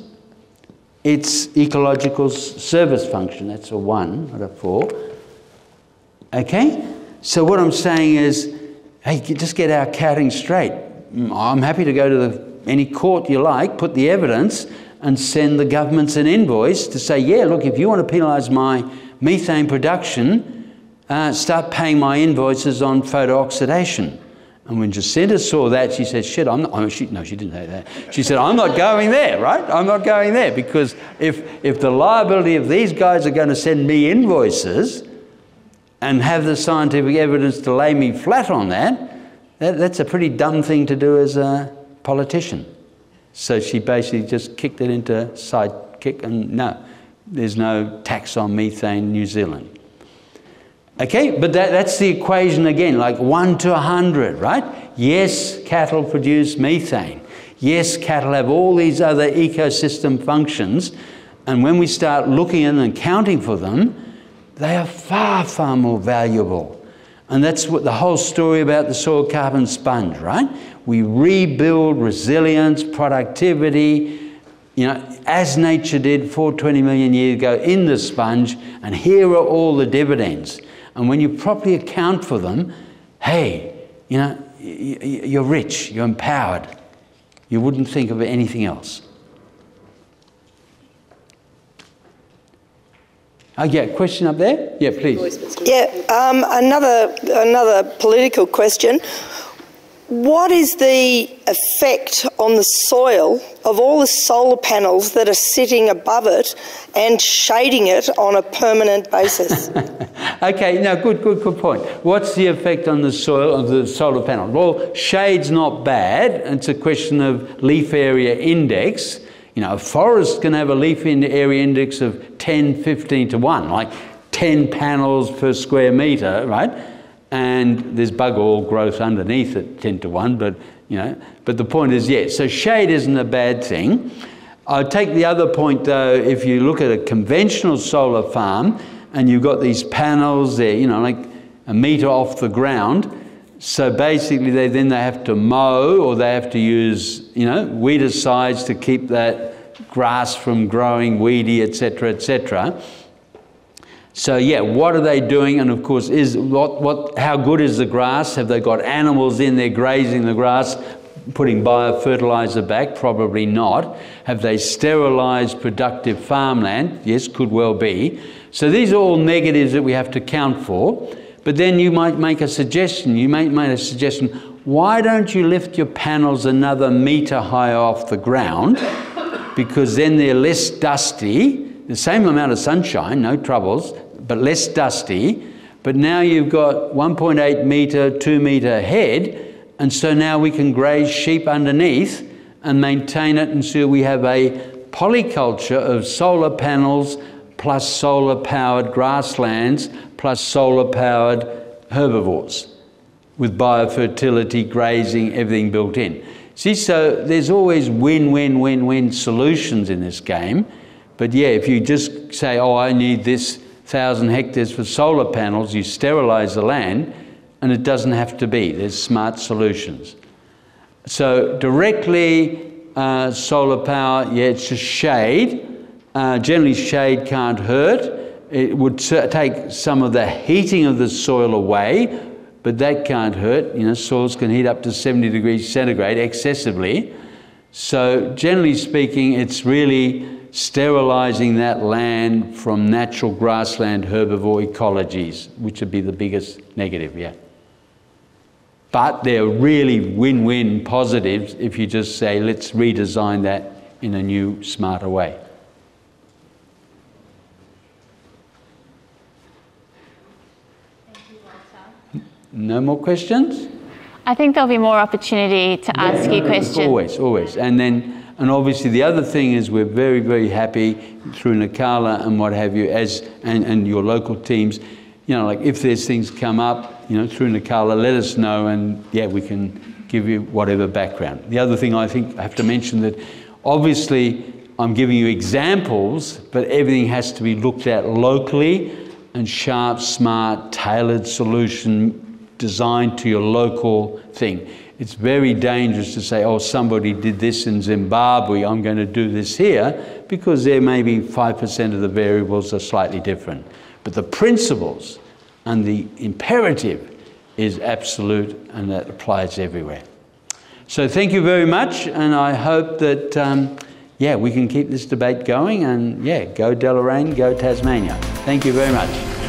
its ecological service function. That's a one, not a four. Okay? So what I'm saying is, hey, just get our counting straight. Mm, I'm happy to go to the, any court you like, put the evidence, and send the governments an invoice to say, yeah, look, if you want to penalise my methane production, uh, start paying my invoices on photooxidation. And when Jacinda saw that, she said, shit, I'm not, oh, she, no, she didn't say that. She said, I'm not going there, right? I'm not going there because if, if the liability of these guys are going to send me invoices and have the scientific evidence to lay me flat on that, that that's a pretty dumb thing to do as a politician. So she basically just kicked it into sidekick and no, there's no tax on methane New Zealand. Okay, but that, that's the equation again, like 1 to a 100, right? Yes, cattle produce methane. Yes, cattle have all these other ecosystem functions. And when we start looking at and counting for them, they are far, far more valuable. And that's what the whole story about the soil carbon sponge, right? We rebuild resilience, productivity, you know, as nature did 420 million years ago in the sponge, and here are all the dividends. And when you properly account for them, hey, you know, you're rich, you're empowered. You wouldn't think of anything else. Oh, yeah, question up there? Yeah, please. Yeah, um, another, another political question. What is the effect on the soil of all the solar panels that are sitting above it and shading it on a permanent basis? (laughs) okay, now good, good, good point. What's the effect on the soil of the solar panel? Well, shade's not bad. It's a question of leaf area index. You know, a forest can have a leaf area index of 10, 15 to 1, like 10 panels per square metre, right? And there's bug all growth underneath it 10 to 1 but you know but the point is yes. So shade isn't a bad thing. I take the other point though if you look at a conventional solar farm and you've got these panels there you know like a meter off the ground. So basically they then they have to mow or they have to use you know weedicides to keep that grass from growing weedy etc etc so yeah, what are they doing? And of course, is what, what, how good is the grass? Have they got animals in there grazing the grass, putting biofertilizer back? Probably not. Have they sterilised productive farmland? Yes, could well be. So these are all negatives that we have to count for. But then you might make a suggestion. You might make a suggestion. Why don't you lift your panels another metre higher off the ground? Because then they're less dusty the same amount of sunshine, no troubles, but less dusty. But now you've got 1.8 metre, 2 metre head, and so now we can graze sheep underneath and maintain it until we have a polyculture of solar panels plus solar powered grasslands plus solar powered herbivores with biofertility, grazing, everything built in. See, so there's always win win win win solutions in this game. But yeah, if you just say, oh, I need this thousand hectares for solar panels, you sterilize the land, and it doesn't have to be. There's smart solutions. So directly uh, solar power, yeah, it's just shade. Uh, generally, shade can't hurt. It would take some of the heating of the soil away, but that can't hurt. You know, soils can heat up to 70 degrees centigrade excessively. So generally speaking, it's really sterilizing that land from natural grassland herbivore ecologies, which would be the biggest negative, yeah. But they're really win-win positives if you just say, let's redesign that in a new, smarter way. You, no more questions? I think there'll be more opportunity to yeah, ask you questions. Always, always. And then and obviously the other thing is we're very, very happy through Nicola and what have you, as and, and your local teams, you know, like if there's things come up, you know, through Nicola, let us know and yeah, we can give you whatever background. The other thing I think I have to mention that obviously I'm giving you examples, but everything has to be looked at locally and sharp, smart, tailored solution designed to your local thing. It's very dangerous to say, oh, somebody did this in Zimbabwe, I'm going to do this here, because there may be 5% of the variables are slightly different. But the principles and the imperative is absolute and that applies everywhere. So thank you very much, and I hope that, um, yeah, we can keep this debate going, and yeah, go Deloraine, go Tasmania. Thank you very much.